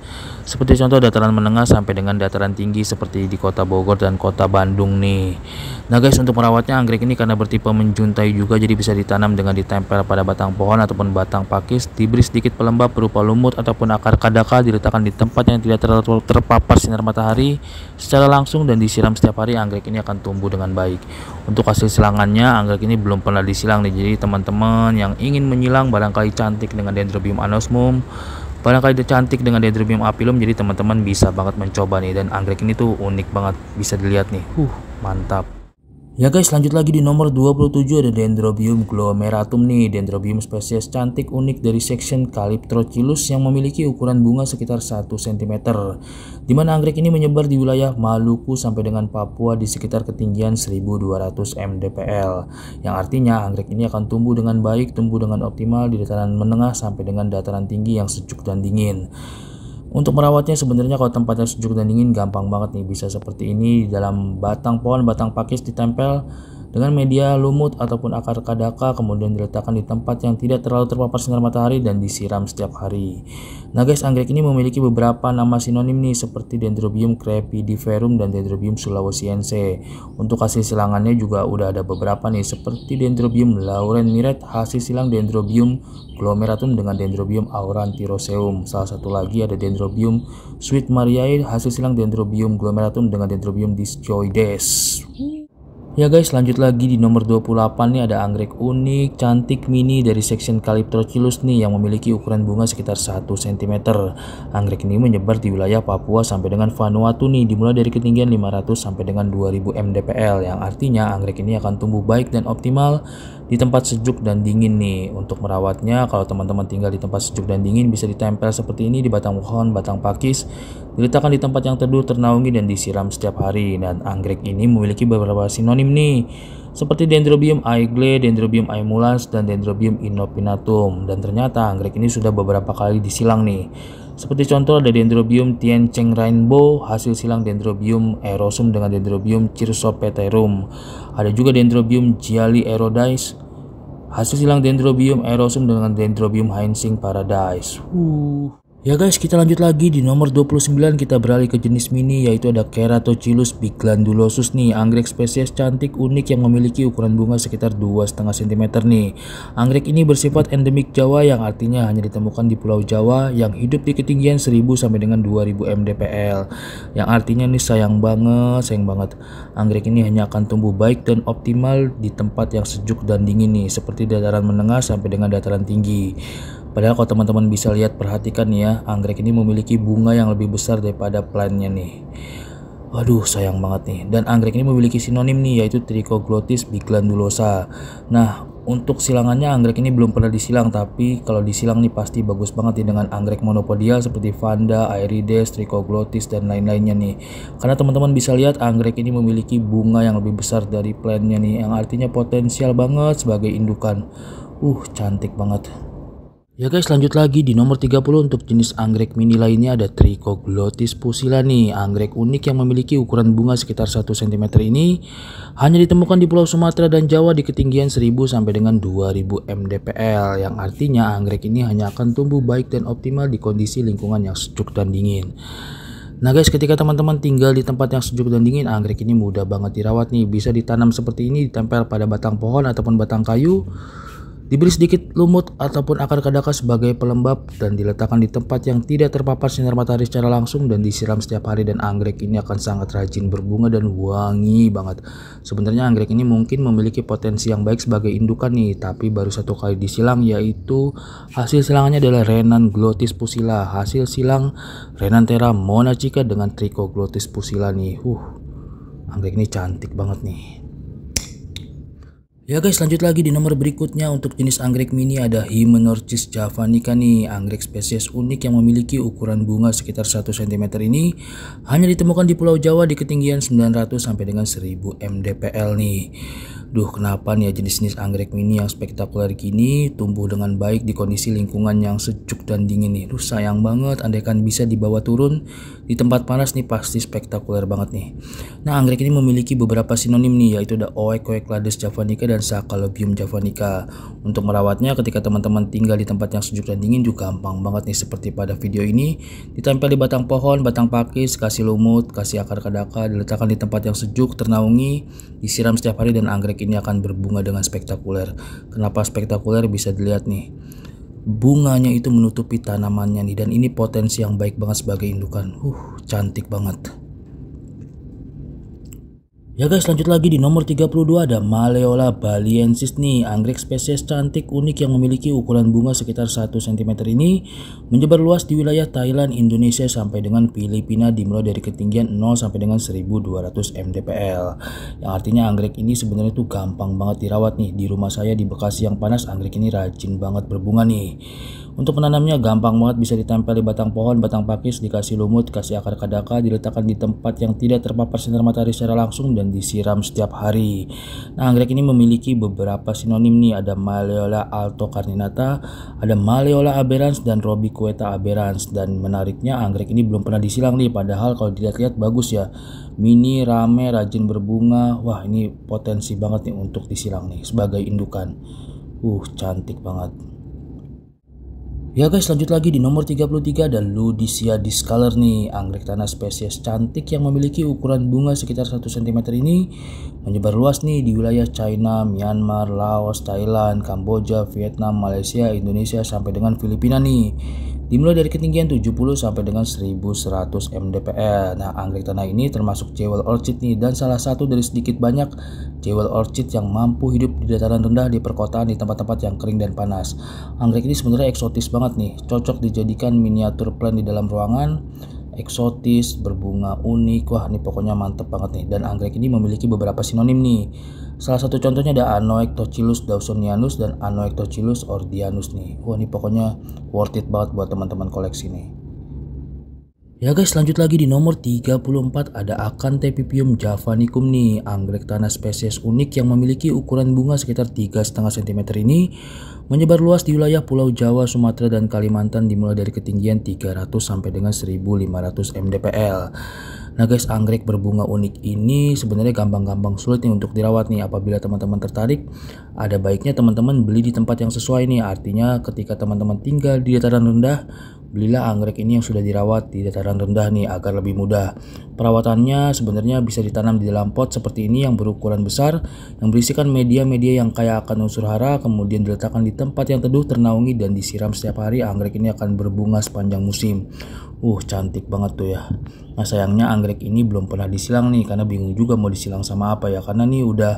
Speaker 1: seperti contoh dataran menengah sampai dengan dataran tinggi seperti di kota Bogor dan kota Bandung nih. Nah guys untuk merawatnya anggrek ini karena bertipe menjuntai juga jadi bisa ditanam dengan ditempel pada batang pohon ataupun batang pakis diberi sedikit pelembab berupa lumut ataupun akar kadaka diletakkan di tempat yang tidak terlalu terpapar sinar matahari secara langsung dan disiram setiap hari anggrek ini akan tumbuh dengan baik. Untuk hasil silangannya anggrek ini belum pernah disilang nih jadi teman-teman yang ingin menyilang barangkali cantik dengan Dendrobium anosmum Barangkali dia cantik dengan Dendrobium apilum jadi teman-teman bisa banget mencoba nih dan anggrek ini tuh unik banget bisa dilihat nih. Uh, mantap. Ya guys lanjut lagi di nomor 27 ada Dendrobium glomeratum nih. Dendrobium spesies cantik unik dari section Calyptrochilus yang memiliki ukuran bunga sekitar 1 cm Di mana anggrek ini menyebar di wilayah Maluku sampai dengan Papua di sekitar ketinggian 1200 mdpl Yang artinya anggrek ini akan tumbuh dengan baik, tumbuh dengan optimal di dataran menengah sampai dengan dataran tinggi yang sejuk dan dingin untuk merawatnya sebenarnya kalau tempatnya sejuk dan dingin gampang banget nih. Bisa seperti ini di dalam batang pohon, batang pakis ditempel dengan media lumut ataupun akar kadaka kemudian diletakkan di tempat yang tidak terlalu terpapar sinar matahari dan disiram setiap hari. Nah guys, anggrek ini memiliki beberapa nama sinonim nih seperti Dendrobium crepidiferum dan Dendrobium sulawesiense. Untuk hasil silangannya juga udah ada beberapa nih seperti Dendrobium lauren miret, hasil silang Dendrobium glomeratum dengan Dendrobium aurantiroseum. Salah satu lagi ada Dendrobium sweet mariae, hasil silang Dendrobium glomeratum dengan Dendrobium discoides. Ya guys lanjut lagi di nomor 28 nih ada anggrek unik cantik mini dari section Calyptrochilus nih yang memiliki ukuran bunga sekitar 1 cm Anggrek ini menyebar di wilayah Papua sampai dengan Vanuatu nih dimulai dari ketinggian 500 sampai dengan 2000 mdpl yang artinya anggrek ini akan tumbuh baik dan optimal di tempat sejuk dan dingin nih. Untuk merawatnya kalau teman-teman tinggal di tempat sejuk dan dingin bisa ditempel seperti ini di batang pohon batang pakis diletakkan di tempat yang teduh ternaungi dan disiram setiap hari dan anggrek ini memiliki beberapa sinonim nih seperti Dendrobium aigle, Dendrobium aemulans, dan Dendrobium inopinatum dan ternyata anggrek ini sudah beberapa kali disilang nih seperti contoh ada Dendrobium tiancheng rainbow, hasil silang Dendrobium erosum dengan Dendrobium chirsopeterum. Ada juga Dendrobium gialli erodais, hasil silang Dendrobium erosum dengan Dendrobium hyacinth paradise. Uh. Ya guys, kita lanjut lagi di nomor 29 kita beralih ke jenis mini yaitu ada Keratochilus biglandulosus nih, anggrek spesies cantik unik yang memiliki ukuran bunga sekitar 2,5 cm nih. Anggrek ini bersifat endemik Jawa yang artinya hanya ditemukan di Pulau Jawa yang hidup di ketinggian 1000 sampai dengan 2000 mdpl. Yang artinya nih sayang banget, sayang banget. Anggrek ini hanya akan tumbuh baik dan optimal di tempat yang sejuk dan dingin nih, seperti dataran menengah sampai dengan dataran tinggi. Padahal kalau teman-teman bisa lihat perhatikan ya, anggrek ini memiliki bunga yang lebih besar daripada plantnya nih. Waduh sayang banget nih. Dan anggrek ini memiliki sinonim nih yaitu Trichoglotis biglandulosa. Nah untuk silangannya anggrek ini belum pernah disilang tapi kalau disilang nih pasti bagus banget nih dengan anggrek monopodial seperti Vanda, Aerides, Trichoglotis dan lain-lainnya nih. Karena teman-teman bisa lihat anggrek ini memiliki bunga yang lebih besar dari plantnya nih yang artinya potensial banget sebagai indukan. Uh cantik banget. Ya guys lanjut lagi. Di nomor 30 untuk jenis anggrek mini lainnya ada Trichoglotis pusila nih Anggrek unik yang memiliki ukuran bunga sekitar 1 cm ini hanya ditemukan di Pulau Sumatera dan Jawa di ketinggian 1000 sampai dengan 2000 mdpl Yang artinya anggrek ini hanya akan tumbuh baik dan optimal di kondisi lingkungan yang sejuk dan dingin. Nah guys ketika teman-teman tinggal di tempat yang sejuk dan dingin anggrek ini mudah banget dirawat nih. Bisa ditanam seperti ini ditempel pada batang pohon ataupun batang kayu Diberi sedikit lumut ataupun akar kadaka sebagai pelembab dan diletakkan di tempat yang tidak terpapar sinar matahari secara langsung dan disiram setiap hari dan anggrek ini akan sangat rajin berbunga dan wangi banget. Sebenarnya anggrek ini mungkin memiliki potensi yang baik sebagai indukan nih, tapi baru satu kali disilang yaitu hasil silangannya adalah Renan glotis pusila. Hasil silang Renanthera monachika dengan Trichoglotis pusila nih. Uh, anggrek ini cantik banget nih. Ya guys lanjut lagi di nomor berikutnya untuk jenis anggrek mini ada Hymenorchis javanica nih anggrek spesies unik yang memiliki ukuran bunga sekitar 1 cm ini hanya ditemukan di Pulau Jawa di ketinggian 900 sampai dengan 1000 mdpl nih Duh kenapa nih ya jenis-jenis anggrek mini yang spektakuler gini tumbuh dengan baik di kondisi lingkungan yang sejuk dan dingin nih. Duh sayang banget andaikan bisa dibawa turun di tempat panas nih pasti spektakuler banget nih. Nah anggrek ini memiliki beberapa sinonim nih yaitu ada Oecoeclades javanica dan Sacalobium javanica. Untuk merawatnya ketika teman-teman tinggal di tempat yang sejuk dan dingin juga gampang banget nih seperti pada video ini. Ditempel di batang pohon, batang pakis, kasih lumut, kasih akar kadaka, diletakkan di tempat yang sejuk, ternaungi, disiram setiap hari dan anggrek ini akan berbunga dengan spektakuler. Kenapa spektakuler bisa dilihat nih. Bunganya itu menutupi tanamannya nih dan ini potensi yang baik banget sebagai indukan. Uh, cantik banget. Ya guys lanjut lagi di nomor 32 ada Maleola baliensis nih anggrek spesies cantik unik yang memiliki ukuran bunga sekitar 1 cm ini menyebar luas di wilayah Thailand, Indonesia sampai dengan Filipina dimulai dari ketinggian 0 sampai dengan 1200 mdpl yang artinya anggrek ini sebenarnya tuh gampang banget dirawat nih. Di rumah saya di Bekasi yang panas anggrek ini rajin banget berbunga nih untuk menanamnya gampang banget bisa ditempel di batang pohon, batang pakis, dikasih lumut, kasih akar kadaka, diletakkan di tempat yang tidak terpapar sinar matahari secara langsung dan disiram setiap hari. Nah, anggrek ini memiliki beberapa sinonim nih, ada Maleola altocarninata, ada Maleola aberrans dan Robiqueta aberrans dan menariknya anggrek ini belum pernah disilang nih padahal kalau dilihat-lihat bagus ya. Mini, rame, rajin berbunga. Wah, ini potensi banget nih untuk disilang nih sebagai indukan. Uh, cantik banget. Ya guys lanjut lagi di nomor 33 ada Ludisia discolor nih anggrek tanah spesies cantik yang memiliki ukuran bunga sekitar 1 cm ini menyebar luas nih di wilayah China, Myanmar, Laos, Thailand, Kamboja, Vietnam, Malaysia, Indonesia sampai dengan Filipina nih dimulai dari ketinggian 70 sampai dengan 1100 mdpl. Nah, anggrek tanah ini termasuk jewel orchid nih dan salah satu dari sedikit banyak jewel orchid yang mampu hidup di dataran rendah di perkotaan di tempat-tempat yang kering dan panas. Anggrek ini sebenarnya eksotis banget nih, cocok dijadikan miniatur plant di dalam ruangan eksotis, berbunga unik. Wah, ini pokoknya mantep banget nih. Dan anggrek ini memiliki beberapa sinonim nih. Salah satu contohnya ada Anoectochilus dawsonianus dan Anoectochilus ordianus nih. Wah, ini pokoknya worth it banget buat teman-teman koleksi nih. Ya guys lanjut lagi di nomor 34 ada Acanthaepiphyum javanicum nih anggrek tanah spesies unik yang memiliki ukuran bunga sekitar 3,5 cm ini menyebar luas di wilayah Pulau Jawa, Sumatera dan Kalimantan dimulai dari ketinggian 300 sampai dengan 1500 mdpl. Nah guys anggrek berbunga unik ini sebenarnya gampang-gampang sulit nih untuk dirawat nih. Apabila teman-teman tertarik ada baiknya teman-teman beli di tempat yang sesuai nih. Artinya ketika teman-teman tinggal di dataran rendah Belilah anggrek ini yang sudah dirawat di dataran rendah nih agar lebih mudah. Perawatannya sebenarnya bisa ditanam di dalam pot seperti ini yang berukuran besar yang berisikan media-media yang kaya akan unsur hara kemudian diletakkan di tempat yang teduh ternaungi dan disiram setiap hari anggrek ini akan berbunga sepanjang musim. Uh cantik banget tuh ya. Nah sayangnya anggrek ini belum pernah disilang nih karena bingung juga mau disilang sama apa ya karena nih udah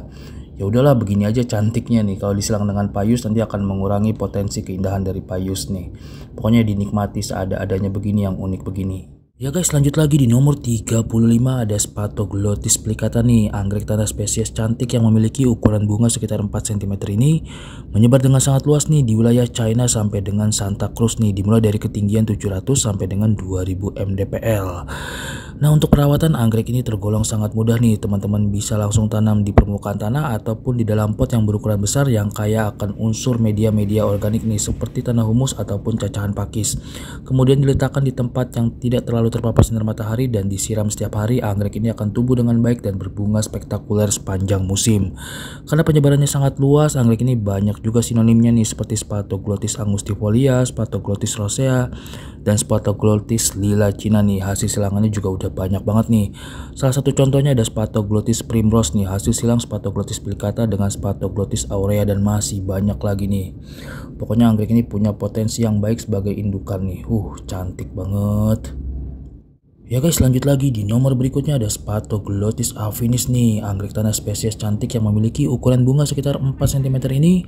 Speaker 1: ya udahlah begini aja cantiknya nih. Kalau disilang dengan payus nanti akan mengurangi potensi keindahan dari payus nih. Pokoknya dinikmati seada-adanya begini yang unik begini. Ya guys lanjut lagi di nomor 35 ada Spatoglotis plicata nih. Anggrek tanah spesies cantik yang memiliki ukuran bunga sekitar 4 cm ini menyebar dengan sangat luas nih di wilayah China sampai dengan Santa Cruz nih dimulai dari ketinggian 700 sampai dengan 2000 mdpl Nah untuk perawatan anggrek ini tergolong sangat mudah nih teman-teman bisa langsung tanam di permukaan tanah ataupun di dalam pot yang berukuran besar yang kaya akan unsur media-media organik nih seperti tanah humus ataupun cacahan pakis. Kemudian diletakkan di tempat yang tidak terlalu terpapar sinar matahari dan disiram setiap hari anggrek ini akan tumbuh dengan baik dan berbunga spektakuler sepanjang musim. Karena penyebarannya sangat luas anggrek ini banyak juga sinonimnya nih seperti Spatoglotis angustifolia, Spatoglotis rosea, dan Spatoglotis lila Cina nih hasil silangannya juga udah udah banyak banget nih. Salah satu contohnya ada Spatoglotis primrose nih, hasil silang Spatoglotis pelicata dengan Spatoglotis aurea dan masih banyak lagi nih. Pokoknya anggrek ini punya potensi yang baik sebagai indukan nih. Uh, cantik banget. Ya guys lanjut lagi di nomor berikutnya ada Spatoglotis afinis nih anggrek tanah spesies cantik yang memiliki ukuran bunga sekitar 4 cm ini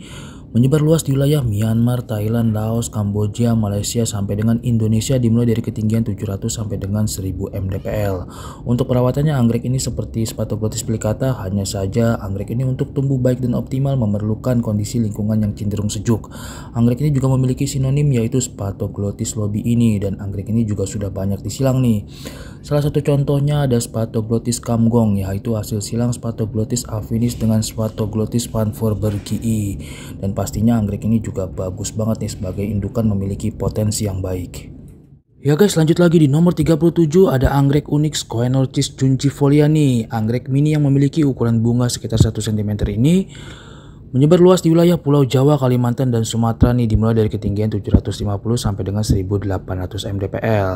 Speaker 1: menyebar luas di wilayah Myanmar, Thailand, Laos, Kamboja, Malaysia sampai dengan Indonesia dimulai dari ketinggian 700 sampai dengan 1000 mdpl. Untuk perawatannya anggrek ini seperti Spatoglotis pelicata hanya saja anggrek ini untuk tumbuh baik dan optimal memerlukan kondisi lingkungan yang cenderung sejuk. Anggrek ini juga memiliki sinonim yaitu Spatoglotis lobi ini dan anggrek ini juga sudah banyak disilang nih. Salah satu contohnya ada Spatoglotis kamgong yaitu hasil silang Spatoglotis afinis dengan Spatoglotis panforbergii dan pastinya anggrek ini juga bagus banget nih sebagai indukan memiliki potensi yang baik. Ya guys lanjut lagi di nomor 37 ada anggrek unik Scoenorchis juncifolia nih Anggrek mini yang memiliki ukuran bunga sekitar 1 cm ini Menyebar luas di wilayah Pulau Jawa, Kalimantan, dan Sumatera nih dimulai dari ketinggian 750 sampai dengan 1800 mdpl.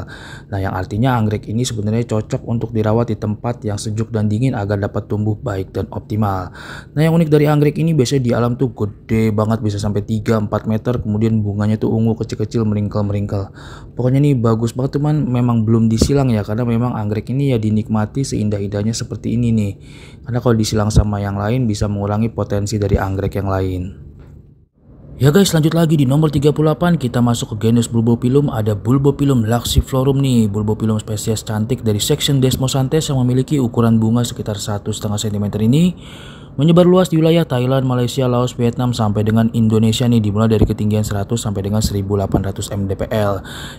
Speaker 1: Nah yang artinya anggrek ini sebenarnya cocok untuk dirawat di tempat yang sejuk dan dingin agar dapat tumbuh baik dan optimal. Nah yang unik dari anggrek ini biasanya di alam tuh gede banget bisa sampai 3-4 meter kemudian bunganya tuh ungu kecil-kecil meringkel-meringkel. Pokoknya nih bagus banget teman memang belum disilang ya karena memang anggrek ini ya dinikmati seindah-indahnya seperti ini nih. Karena kalau disilang sama yang lain bisa mengurangi potensi dari anggrek yang lain. Ya guys lanjut lagi di nomor 38 kita masuk ke genus Bulbopilum ada Bulbopilum laxiflorum nih. Bulbopilum spesies cantik dari section Desmosantes yang memiliki ukuran bunga sekitar 1,5 cm ini menyebar luas di wilayah Thailand, Malaysia, Laos, Vietnam sampai dengan Indonesia nih dimulai dari ketinggian 100 sampai dengan 1800 mdpl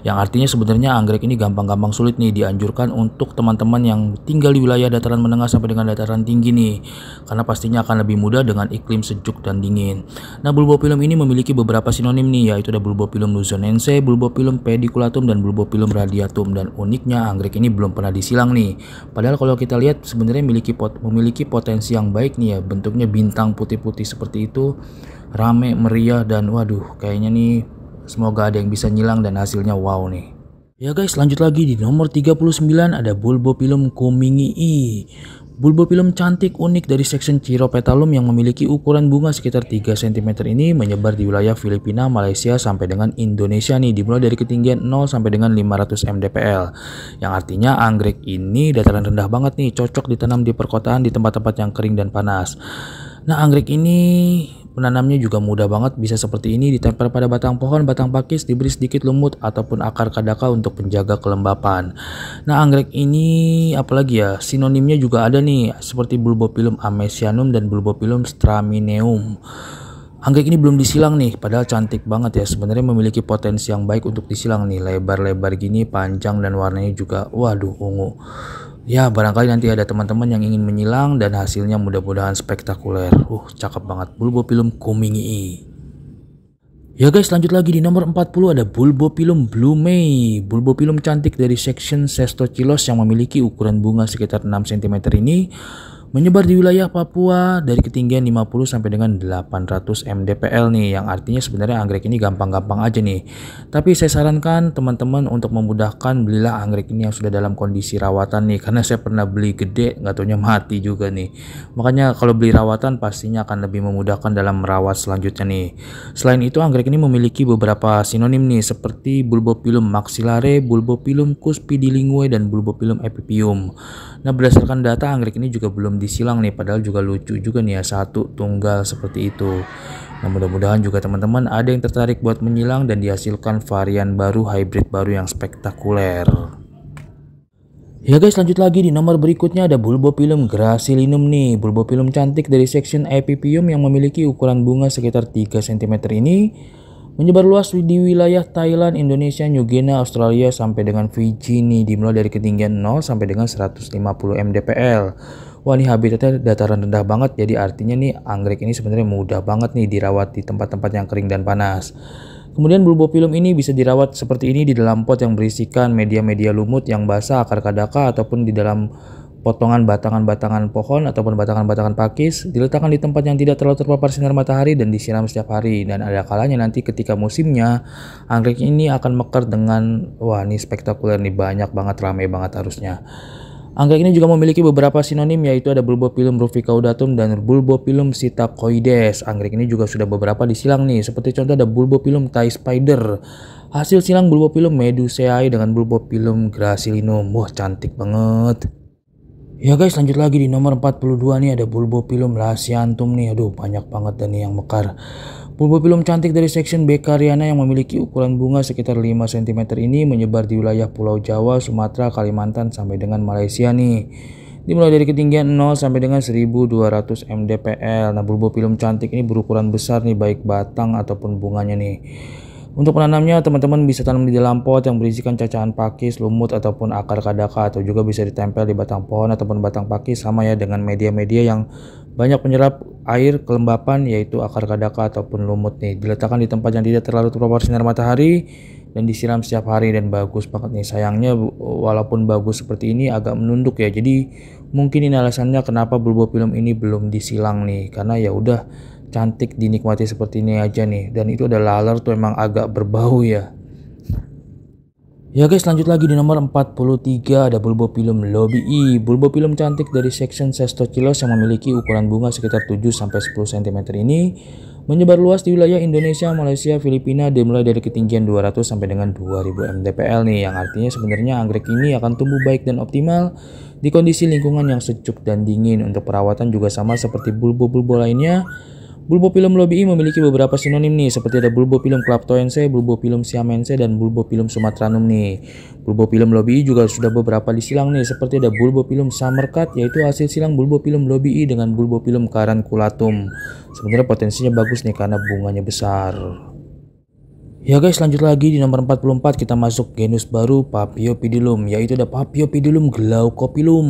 Speaker 1: yang artinya sebenarnya anggrek ini gampang-gampang sulit nih dianjurkan untuk teman-teman yang tinggal di wilayah dataran menengah sampai dengan dataran tinggi nih karena pastinya akan lebih mudah dengan iklim sejuk dan dingin. Nah bulbopilum ini memiliki beberapa sinonim nih yaitu ada bulbopilum luzonense, bulbopilum pediculatum dan bulbopilum radiatum dan uniknya anggrek ini belum pernah disilang nih. Padahal kalau kita lihat sebenarnya memiliki pot memiliki potensi yang baik nih ya bentuknya bintang putih-putih seperti itu rame meriah dan waduh kayaknya nih semoga ada yang bisa nyilang dan hasilnya wow nih. Ya guys lanjut lagi di nomor 39 ada Bulbopilum comingii Bulbopilum cantik unik dari section Chiropetalum yang memiliki ukuran bunga sekitar 3 cm ini menyebar di wilayah Filipina, Malaysia sampai dengan Indonesia nih dimulai dari ketinggian 0 sampai dengan 500 mdpl yang artinya anggrek ini dataran rendah banget nih cocok ditanam di perkotaan di tempat-tempat yang kering dan panas. Nah anggrek ini Menanamnya juga mudah banget, bisa seperti ini ditempel pada batang pohon, batang pakis, diberi sedikit lumut ataupun akar kadaka untuk penjaga kelembapan. Nah, anggrek ini apalagi ya, sinonimnya juga ada nih, seperti Bulbopilum amesianum dan Bulbopilum stramineum. Anggrek ini belum disilang nih, padahal cantik banget ya. Sebenarnya memiliki potensi yang baik untuk disilang nih. Lebar-lebar gini, panjang dan warnanya juga, waduh, ungu. Ya barangkali nanti ada teman-teman yang ingin menyilang dan hasilnya mudah-mudahan spektakuler. Uh cakep banget Bulbopilum kumingii. Ya guys lanjut lagi di nomor 40 ada Bulbopilum blumei. Bulbopilum cantik dari section Sestochilos yang memiliki ukuran bunga sekitar 6 cm ini menyebar di wilayah Papua dari ketinggian 50 sampai dengan 800 mdpl nih yang artinya sebenarnya anggrek ini gampang-gampang aja nih. Tapi saya sarankan teman-teman untuk memudahkan belilah anggrek ini yang sudah dalam kondisi rawatan nih karena saya pernah beli gede nggak taunya mati juga nih. Makanya kalau beli rawatan pastinya akan lebih memudahkan dalam merawat selanjutnya nih. Selain itu anggrek ini memiliki beberapa sinonim nih seperti Bulbopilum maxillare, Bulbopilum cuspidilingue dan Bulbopilum epipium. Nah berdasarkan data anggrek ini juga belum disilang nih padahal juga lucu juga nih ya satu tunggal seperti itu. Nah mudah-mudahan juga teman-teman ada yang tertarik buat menyilang dan dihasilkan varian baru hybrid baru yang spektakuler. Ya guys lanjut lagi di nomor berikutnya ada Bulbopilum gracilinum nih. Bulbopilum cantik dari section Epipium yang memiliki ukuran bunga sekitar 3 cm ini menyebar luas di wilayah Thailand, Indonesia, New Guinea, Australia sampai dengan Fiji nih dimulai dari ketinggian 0 sampai dengan 150 mdpl. Wah ini habitatnya dataran rendah banget. Jadi artinya nih anggrek ini sebenarnya mudah banget nih dirawat di tempat-tempat yang kering dan panas. Kemudian bulbopilum ini bisa dirawat seperti ini di dalam pot yang berisikan media-media lumut yang basah akar kadaka ataupun di dalam potongan batangan-batangan pohon ataupun batangan-batangan pakis diletakkan di tempat yang tidak terlalu terpapar sinar matahari dan disiram setiap hari. Dan ada kalanya nanti ketika musimnya anggrek ini akan mekar dengan wah ini spektakuler nih banyak banget ramai banget harusnya Anggrek ini juga memiliki beberapa sinonim yaitu ada Bulbopilum ruficaudatum dan Bulbopilum sitacoides. Anggrek ini juga sudah beberapa disilang nih, seperti contoh ada Bulbopilum thai spider. Hasil silang Bulbopilum medusae dengan Bulbopilum gracilinum. Wah, cantik banget. Ya guys lanjut lagi di nomor 42 nih ada Bulbopilum lasiantum nih aduh banyak banget dan yang mekar Bulbopilum cantik dari section Becariana yang memiliki ukuran bunga sekitar 5 cm ini menyebar di wilayah Pulau Jawa, Sumatera, Kalimantan sampai dengan Malaysia nih. Dimulai dari ketinggian 0 sampai dengan 1200 mdpl nah bulbopilum cantik ini berukuran besar nih baik batang ataupun bunganya nih untuk menanamnya, teman-teman bisa tanam di dalam pot yang berisikan cacahan pakis, lumut, ataupun akar kadaka, atau juga bisa ditempel di batang pohon ataupun batang pakis sama ya dengan media-media yang banyak menyerap air kelembapan yaitu akar kadaka ataupun lumut nih. Diletakkan di tempat yang tidak terlalu terpapar sinar matahari dan disiram setiap hari dan bagus banget nih. Sayangnya walaupun bagus seperti ini agak menunduk ya. Jadi mungkin ini alasannya kenapa bulbopilum ini belum disilang nih karena ya udah cantik dinikmati seperti ini aja nih. Dan itu ada laler tuh emang agak berbau ya. Ya guys lanjut lagi di nomor 43 ada Bulbopilum lobii Bulbopilum cantik dari section Sestochilos yang memiliki ukuran bunga sekitar 7-10 cm ini menyebar luas di wilayah Indonesia, Malaysia, Filipina dimulai dari ketinggian 200 sampai dengan 2000 mdpl nih yang artinya sebenarnya anggrek ini akan tumbuh baik dan optimal di kondisi lingkungan yang sejuk dan dingin. Untuk perawatan juga sama seperti bulbo-bulbo lainnya Bulbopilum lobii memiliki beberapa sinonim nih seperti ada Bulbopilum claptoense, Bulbopilum siamense dan Bulbopilum sumatranum nih. Bulbopilum lobii juga sudah beberapa disilang nih seperti ada Bulbopilum summercut yaitu hasil silang Bulbopilum lobii dengan Bulbopilum caranculatum. Sebenarnya potensinya bagus nih karena bunganya besar. Ya guys lanjut lagi di nomor 44 kita masuk genus baru Paphiopedilum yaitu ada Paphiopedilum glaucopilum.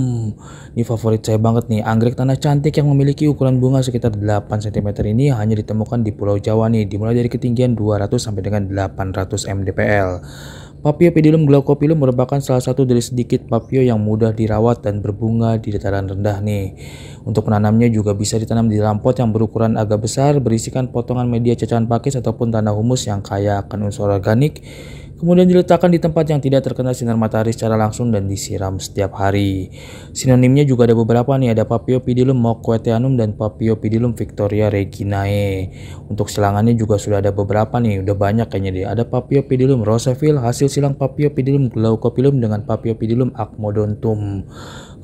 Speaker 1: Ini favorit saya banget nih anggrek tanah cantik yang memiliki ukuran bunga sekitar 8 cm ini hanya ditemukan di Pulau Jawa nih dimulai dari ketinggian 200 sampai dengan 800 mdpl Paphiopedilum glaucopilum merupakan salah satu dari sedikit papio yang mudah dirawat dan berbunga di dataran rendah nih. Untuk menanamnya juga bisa ditanam di dalam pot yang berukuran agak besar, berisikan potongan media cacahan pakis ataupun tanah humus yang kaya akan unsur organik kemudian diletakkan di tempat yang tidak terkena sinar matahari secara langsung dan disiram setiap hari. Sinonimnya juga ada beberapa nih, ada Paphiopedilum moquetianum dan Paphiopedilum victoria reginae. Untuk silangannya juga sudah ada beberapa nih, udah banyak kayaknya deh. Ada Paphiopedilum rooseville, hasil silang Paphiopedilum glaucopilum dengan Paphiopedilum acmodontum.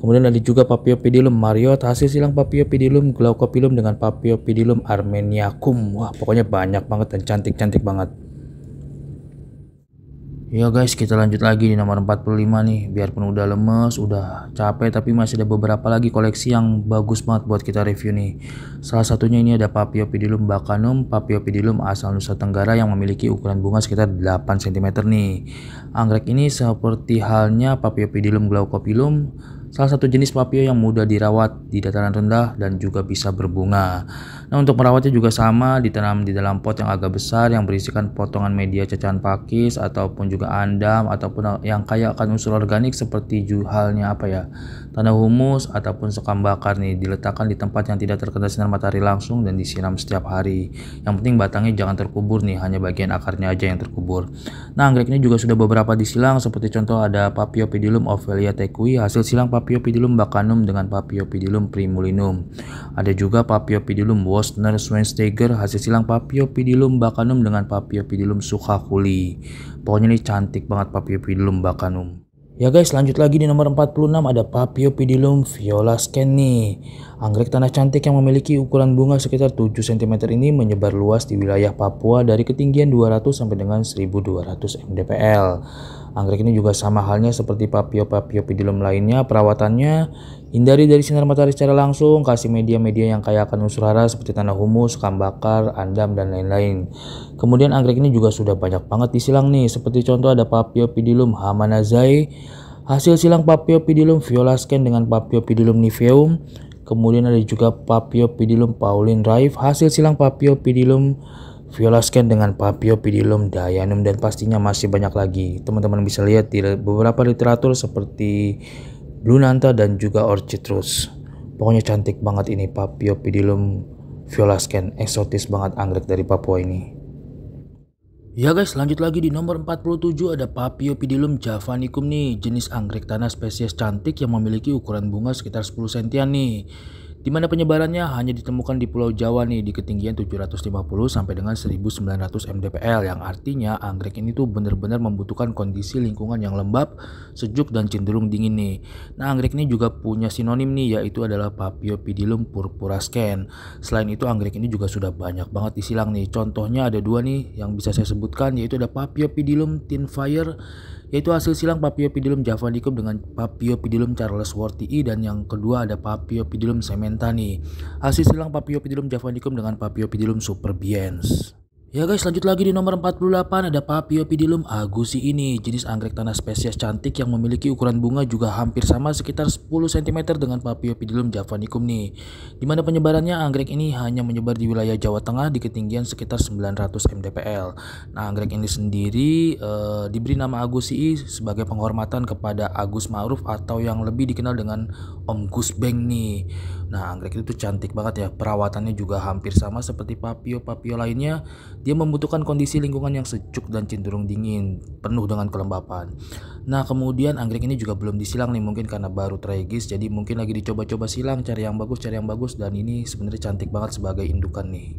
Speaker 1: Kemudian ada juga Paphiopedilum mariot, hasil silang Paphiopedilum glaucopilum dengan Paphiopedilum armeniacum. Wah, pokoknya banyak banget dan cantik-cantik banget. Ya guys kita lanjut lagi di nomor 45 nih. Biarpun udah lemes udah capek tapi masih ada beberapa lagi koleksi yang bagus banget buat kita review nih. Salah satunya ini ada Paphiopedilum bacanum. Paphiopedilum asal Nusa Tenggara yang memiliki ukuran bunga sekitar 8 cm nih. Anggrek ini seperti halnya Paphiopedilum glaucopilum salah satu jenis papio yang mudah dirawat di dataran rendah dan juga bisa berbunga. Nah untuk merawatnya juga sama, ditanam di dalam pot yang agak besar yang berisikan potongan media cacahan pakis ataupun juga andam ataupun yang kaya akan unsur organik seperti halnya apa ya tanah humus ataupun sekam bakar nih diletakkan di tempat yang tidak terkena sinar matahari langsung dan disiram setiap hari. Yang penting batangnya jangan terkubur nih, hanya bagian akarnya aja yang terkubur. Nah anggrek ini juga sudah beberapa disilang seperti contoh ada Paphiopedilum ovelia tequi hasil silang Paphiopedilum bacanum dengan Paphiopedilum primulinum. Ada juga Paphiopedilum Wostner Schweinsteiger hasil silang Paphiopedilum bacanum dengan Paphiopedilum sukhakuli. Pokoknya ini cantik banget Paphiopedilum bacanum. Ya guys, lanjut lagi di nomor 46 ada Paphiopedilum violascens nih. Anggrek tanah cantik yang memiliki ukuran bunga sekitar 7 cm ini menyebar luas di wilayah Papua dari ketinggian 200 sampai dengan 1200 mdpl. Anggrek ini juga sama halnya seperti papio Paphiopedilum lainnya, perawatannya hindari dari sinar matahari secara langsung, kasih media-media yang kaya akan unsur hara seperti tanah humus, kam bakar, andam, dan lain-lain. Kemudian anggrek ini juga sudah banyak banget disilang nih, seperti contoh ada Paphiopedilum hamanazai, hasil silang Paphiopedilum violascens dengan Paphiopedilum niveum, kemudian ada juga Paphiopedilum pauline raif, hasil silang Paphiopedilum Viola scan dengan Paphiopedilum dayanum dan pastinya masih banyak lagi. Teman-teman bisa lihat di beberapa literatur seperti Blunanta dan juga Orchitrus. Pokoknya cantik banget ini Paphiopedilum violascens, eksotis banget anggrek dari Papua ini. Ya guys, lanjut lagi di nomor 47 ada Paphiopedilum javanicum nih, jenis anggrek tanah spesies cantik yang memiliki ukuran bunga sekitar 10 cm nih di mana penyebarannya hanya ditemukan di Pulau Jawa nih di ketinggian 750 sampai dengan 1900 mdpl yang artinya anggrek ini tuh benar-benar membutuhkan kondisi lingkungan yang lembab, sejuk dan cenderung dingin nih. Nah, anggrek ini juga punya sinonim nih yaitu adalah Paphiopedilum purpurascens. Selain itu anggrek ini juga sudah banyak banget disilang nih. Contohnya ada dua nih yang bisa saya sebutkan yaitu ada Paphiopedilum tinfire yaitu hasil silang Paphiopedilum javanicum dengan Paphiopedilum charlesworthii dan yang kedua ada Paphiopedilum sementani. Hasil silang Paphiopedilum javanicum dengan Paphiopedilum superbiens. Ya guys lanjut lagi di nomor 48 ada Paphiopedilum agusi ini. Jenis anggrek tanah spesies cantik yang memiliki ukuran bunga juga hampir sama sekitar 10 cm dengan Paphiopedilum javanicum nih. Di mana penyebarannya anggrek ini hanya menyebar di wilayah Jawa Tengah di ketinggian sekitar 900 mdpl nah anggrek ini sendiri e, diberi nama agusi sebagai penghormatan kepada Agus Ma'ruf atau yang lebih dikenal dengan Om Gus Beng nih nah anggrek itu cantik banget ya perawatannya juga hampir sama seperti papio-papio lainnya dia membutuhkan kondisi lingkungan yang sejuk dan cenderung dingin, penuh dengan kelembapan. Nah, kemudian anggrek ini juga belum disilang nih, mungkin karena baru tragis, jadi mungkin lagi dicoba-coba silang, cari yang bagus, cari yang bagus, dan ini sebenarnya cantik banget sebagai indukan nih.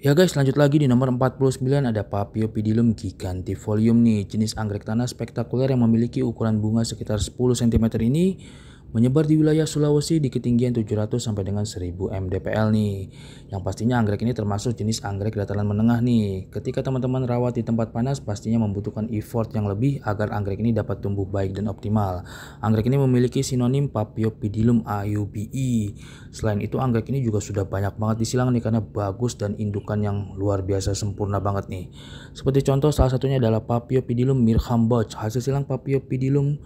Speaker 1: Ya guys, lanjut lagi di nomor 49 ada Paphiopedilum gigantifolium nih, jenis anggrek tanah spektakuler yang memiliki ukuran bunga sekitar 10 cm ini menyebar di wilayah Sulawesi di ketinggian 700 sampai dengan 1000 mdpl nih. Yang pastinya anggrek ini termasuk jenis anggrek dataran menengah nih. Ketika teman-teman rawat di tempat panas pastinya membutuhkan effort yang lebih agar anggrek ini dapat tumbuh baik dan optimal. Anggrek ini memiliki sinonim Paphiopedilum aubi. Selain itu anggrek ini juga sudah banyak banget disilang nih karena bagus dan indukan yang luar biasa sempurna banget nih. Seperti contoh salah satunya adalah Paphiopedilum mirhamboch. Hasil silang Paphiopedilum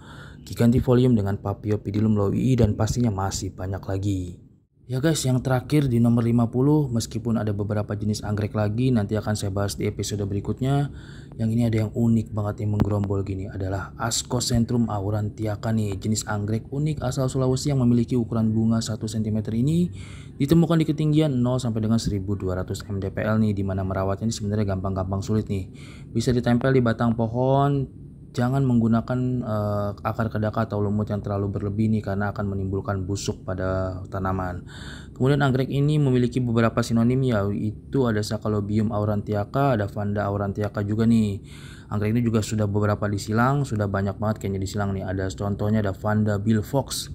Speaker 1: Gigantifolium dengan Paphiopedilum lowii dan pastinya masih banyak lagi. Ya guys, yang terakhir di nomor 50, meskipun ada beberapa jenis anggrek lagi, nanti akan saya bahas di episode berikutnya. Yang ini ada yang unik banget yang menggerombol gini, adalah Ascocentrum aurantiaca nih, jenis anggrek unik asal Sulawesi yang memiliki ukuran bunga 1 cm ini ditemukan di ketinggian 0 sampai dengan 1200 mdpl nih, di mana merawatnya ini sebenarnya gampang-gampang sulit nih. Bisa ditempel di batang pohon, jangan menggunakan uh, akar kedaka atau lumut yang terlalu berlebih nih karena akan menimbulkan busuk pada tanaman. Kemudian anggrek ini memiliki beberapa sinonim yaitu ada Sacalobium aurantiaca, ada Vanda aurantiaca juga nih. Anggrek ini juga sudah beberapa disilang, sudah banyak banget kayaknya disilang nih. Ada contohnya ada Vanda Bill Fox.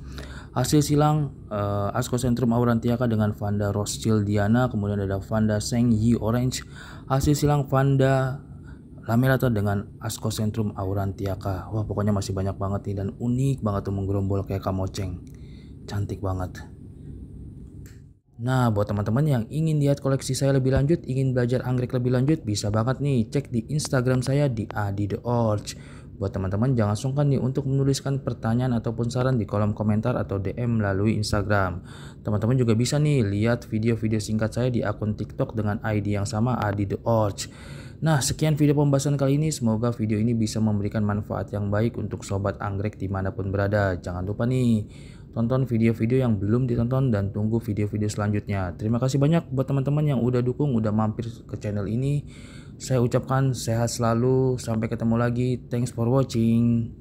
Speaker 1: Hasil silang uh, Ascocentrum aurantiaca dengan Vanda Rothschildiana, kemudian ada Vanda Seng Yi Orange. Hasil silang Vanda Lamelata dengan Ascocentrum aurantiaca. Wah, pokoknya masih banyak banget nih dan unik banget tuh menggerombol kayak kamoceng. Cantik banget. Nah, buat teman-teman yang ingin lihat koleksi saya lebih lanjut, ingin belajar anggrek lebih lanjut, bisa banget nih cek di Instagram saya di Adi The Orch. Buat teman-teman jangan sungkan nih untuk menuliskan pertanyaan ataupun saran di kolom komentar atau DM melalui Instagram. Teman-teman juga bisa nih lihat video-video singkat saya di akun TikTok dengan ID yang sama Adi The Orch. Nah, sekian video pembahasan kali ini. Semoga video ini bisa memberikan manfaat yang baik untuk sobat anggrek di mana pun berada. Jangan lupa nih, tonton video-video yang belum ditonton dan tunggu video-video selanjutnya. Terima kasih banyak buat teman-teman yang udah dukung, udah mampir ke channel ini. Saya ucapkan sehat selalu. Sampai ketemu lagi. Thanks for watching.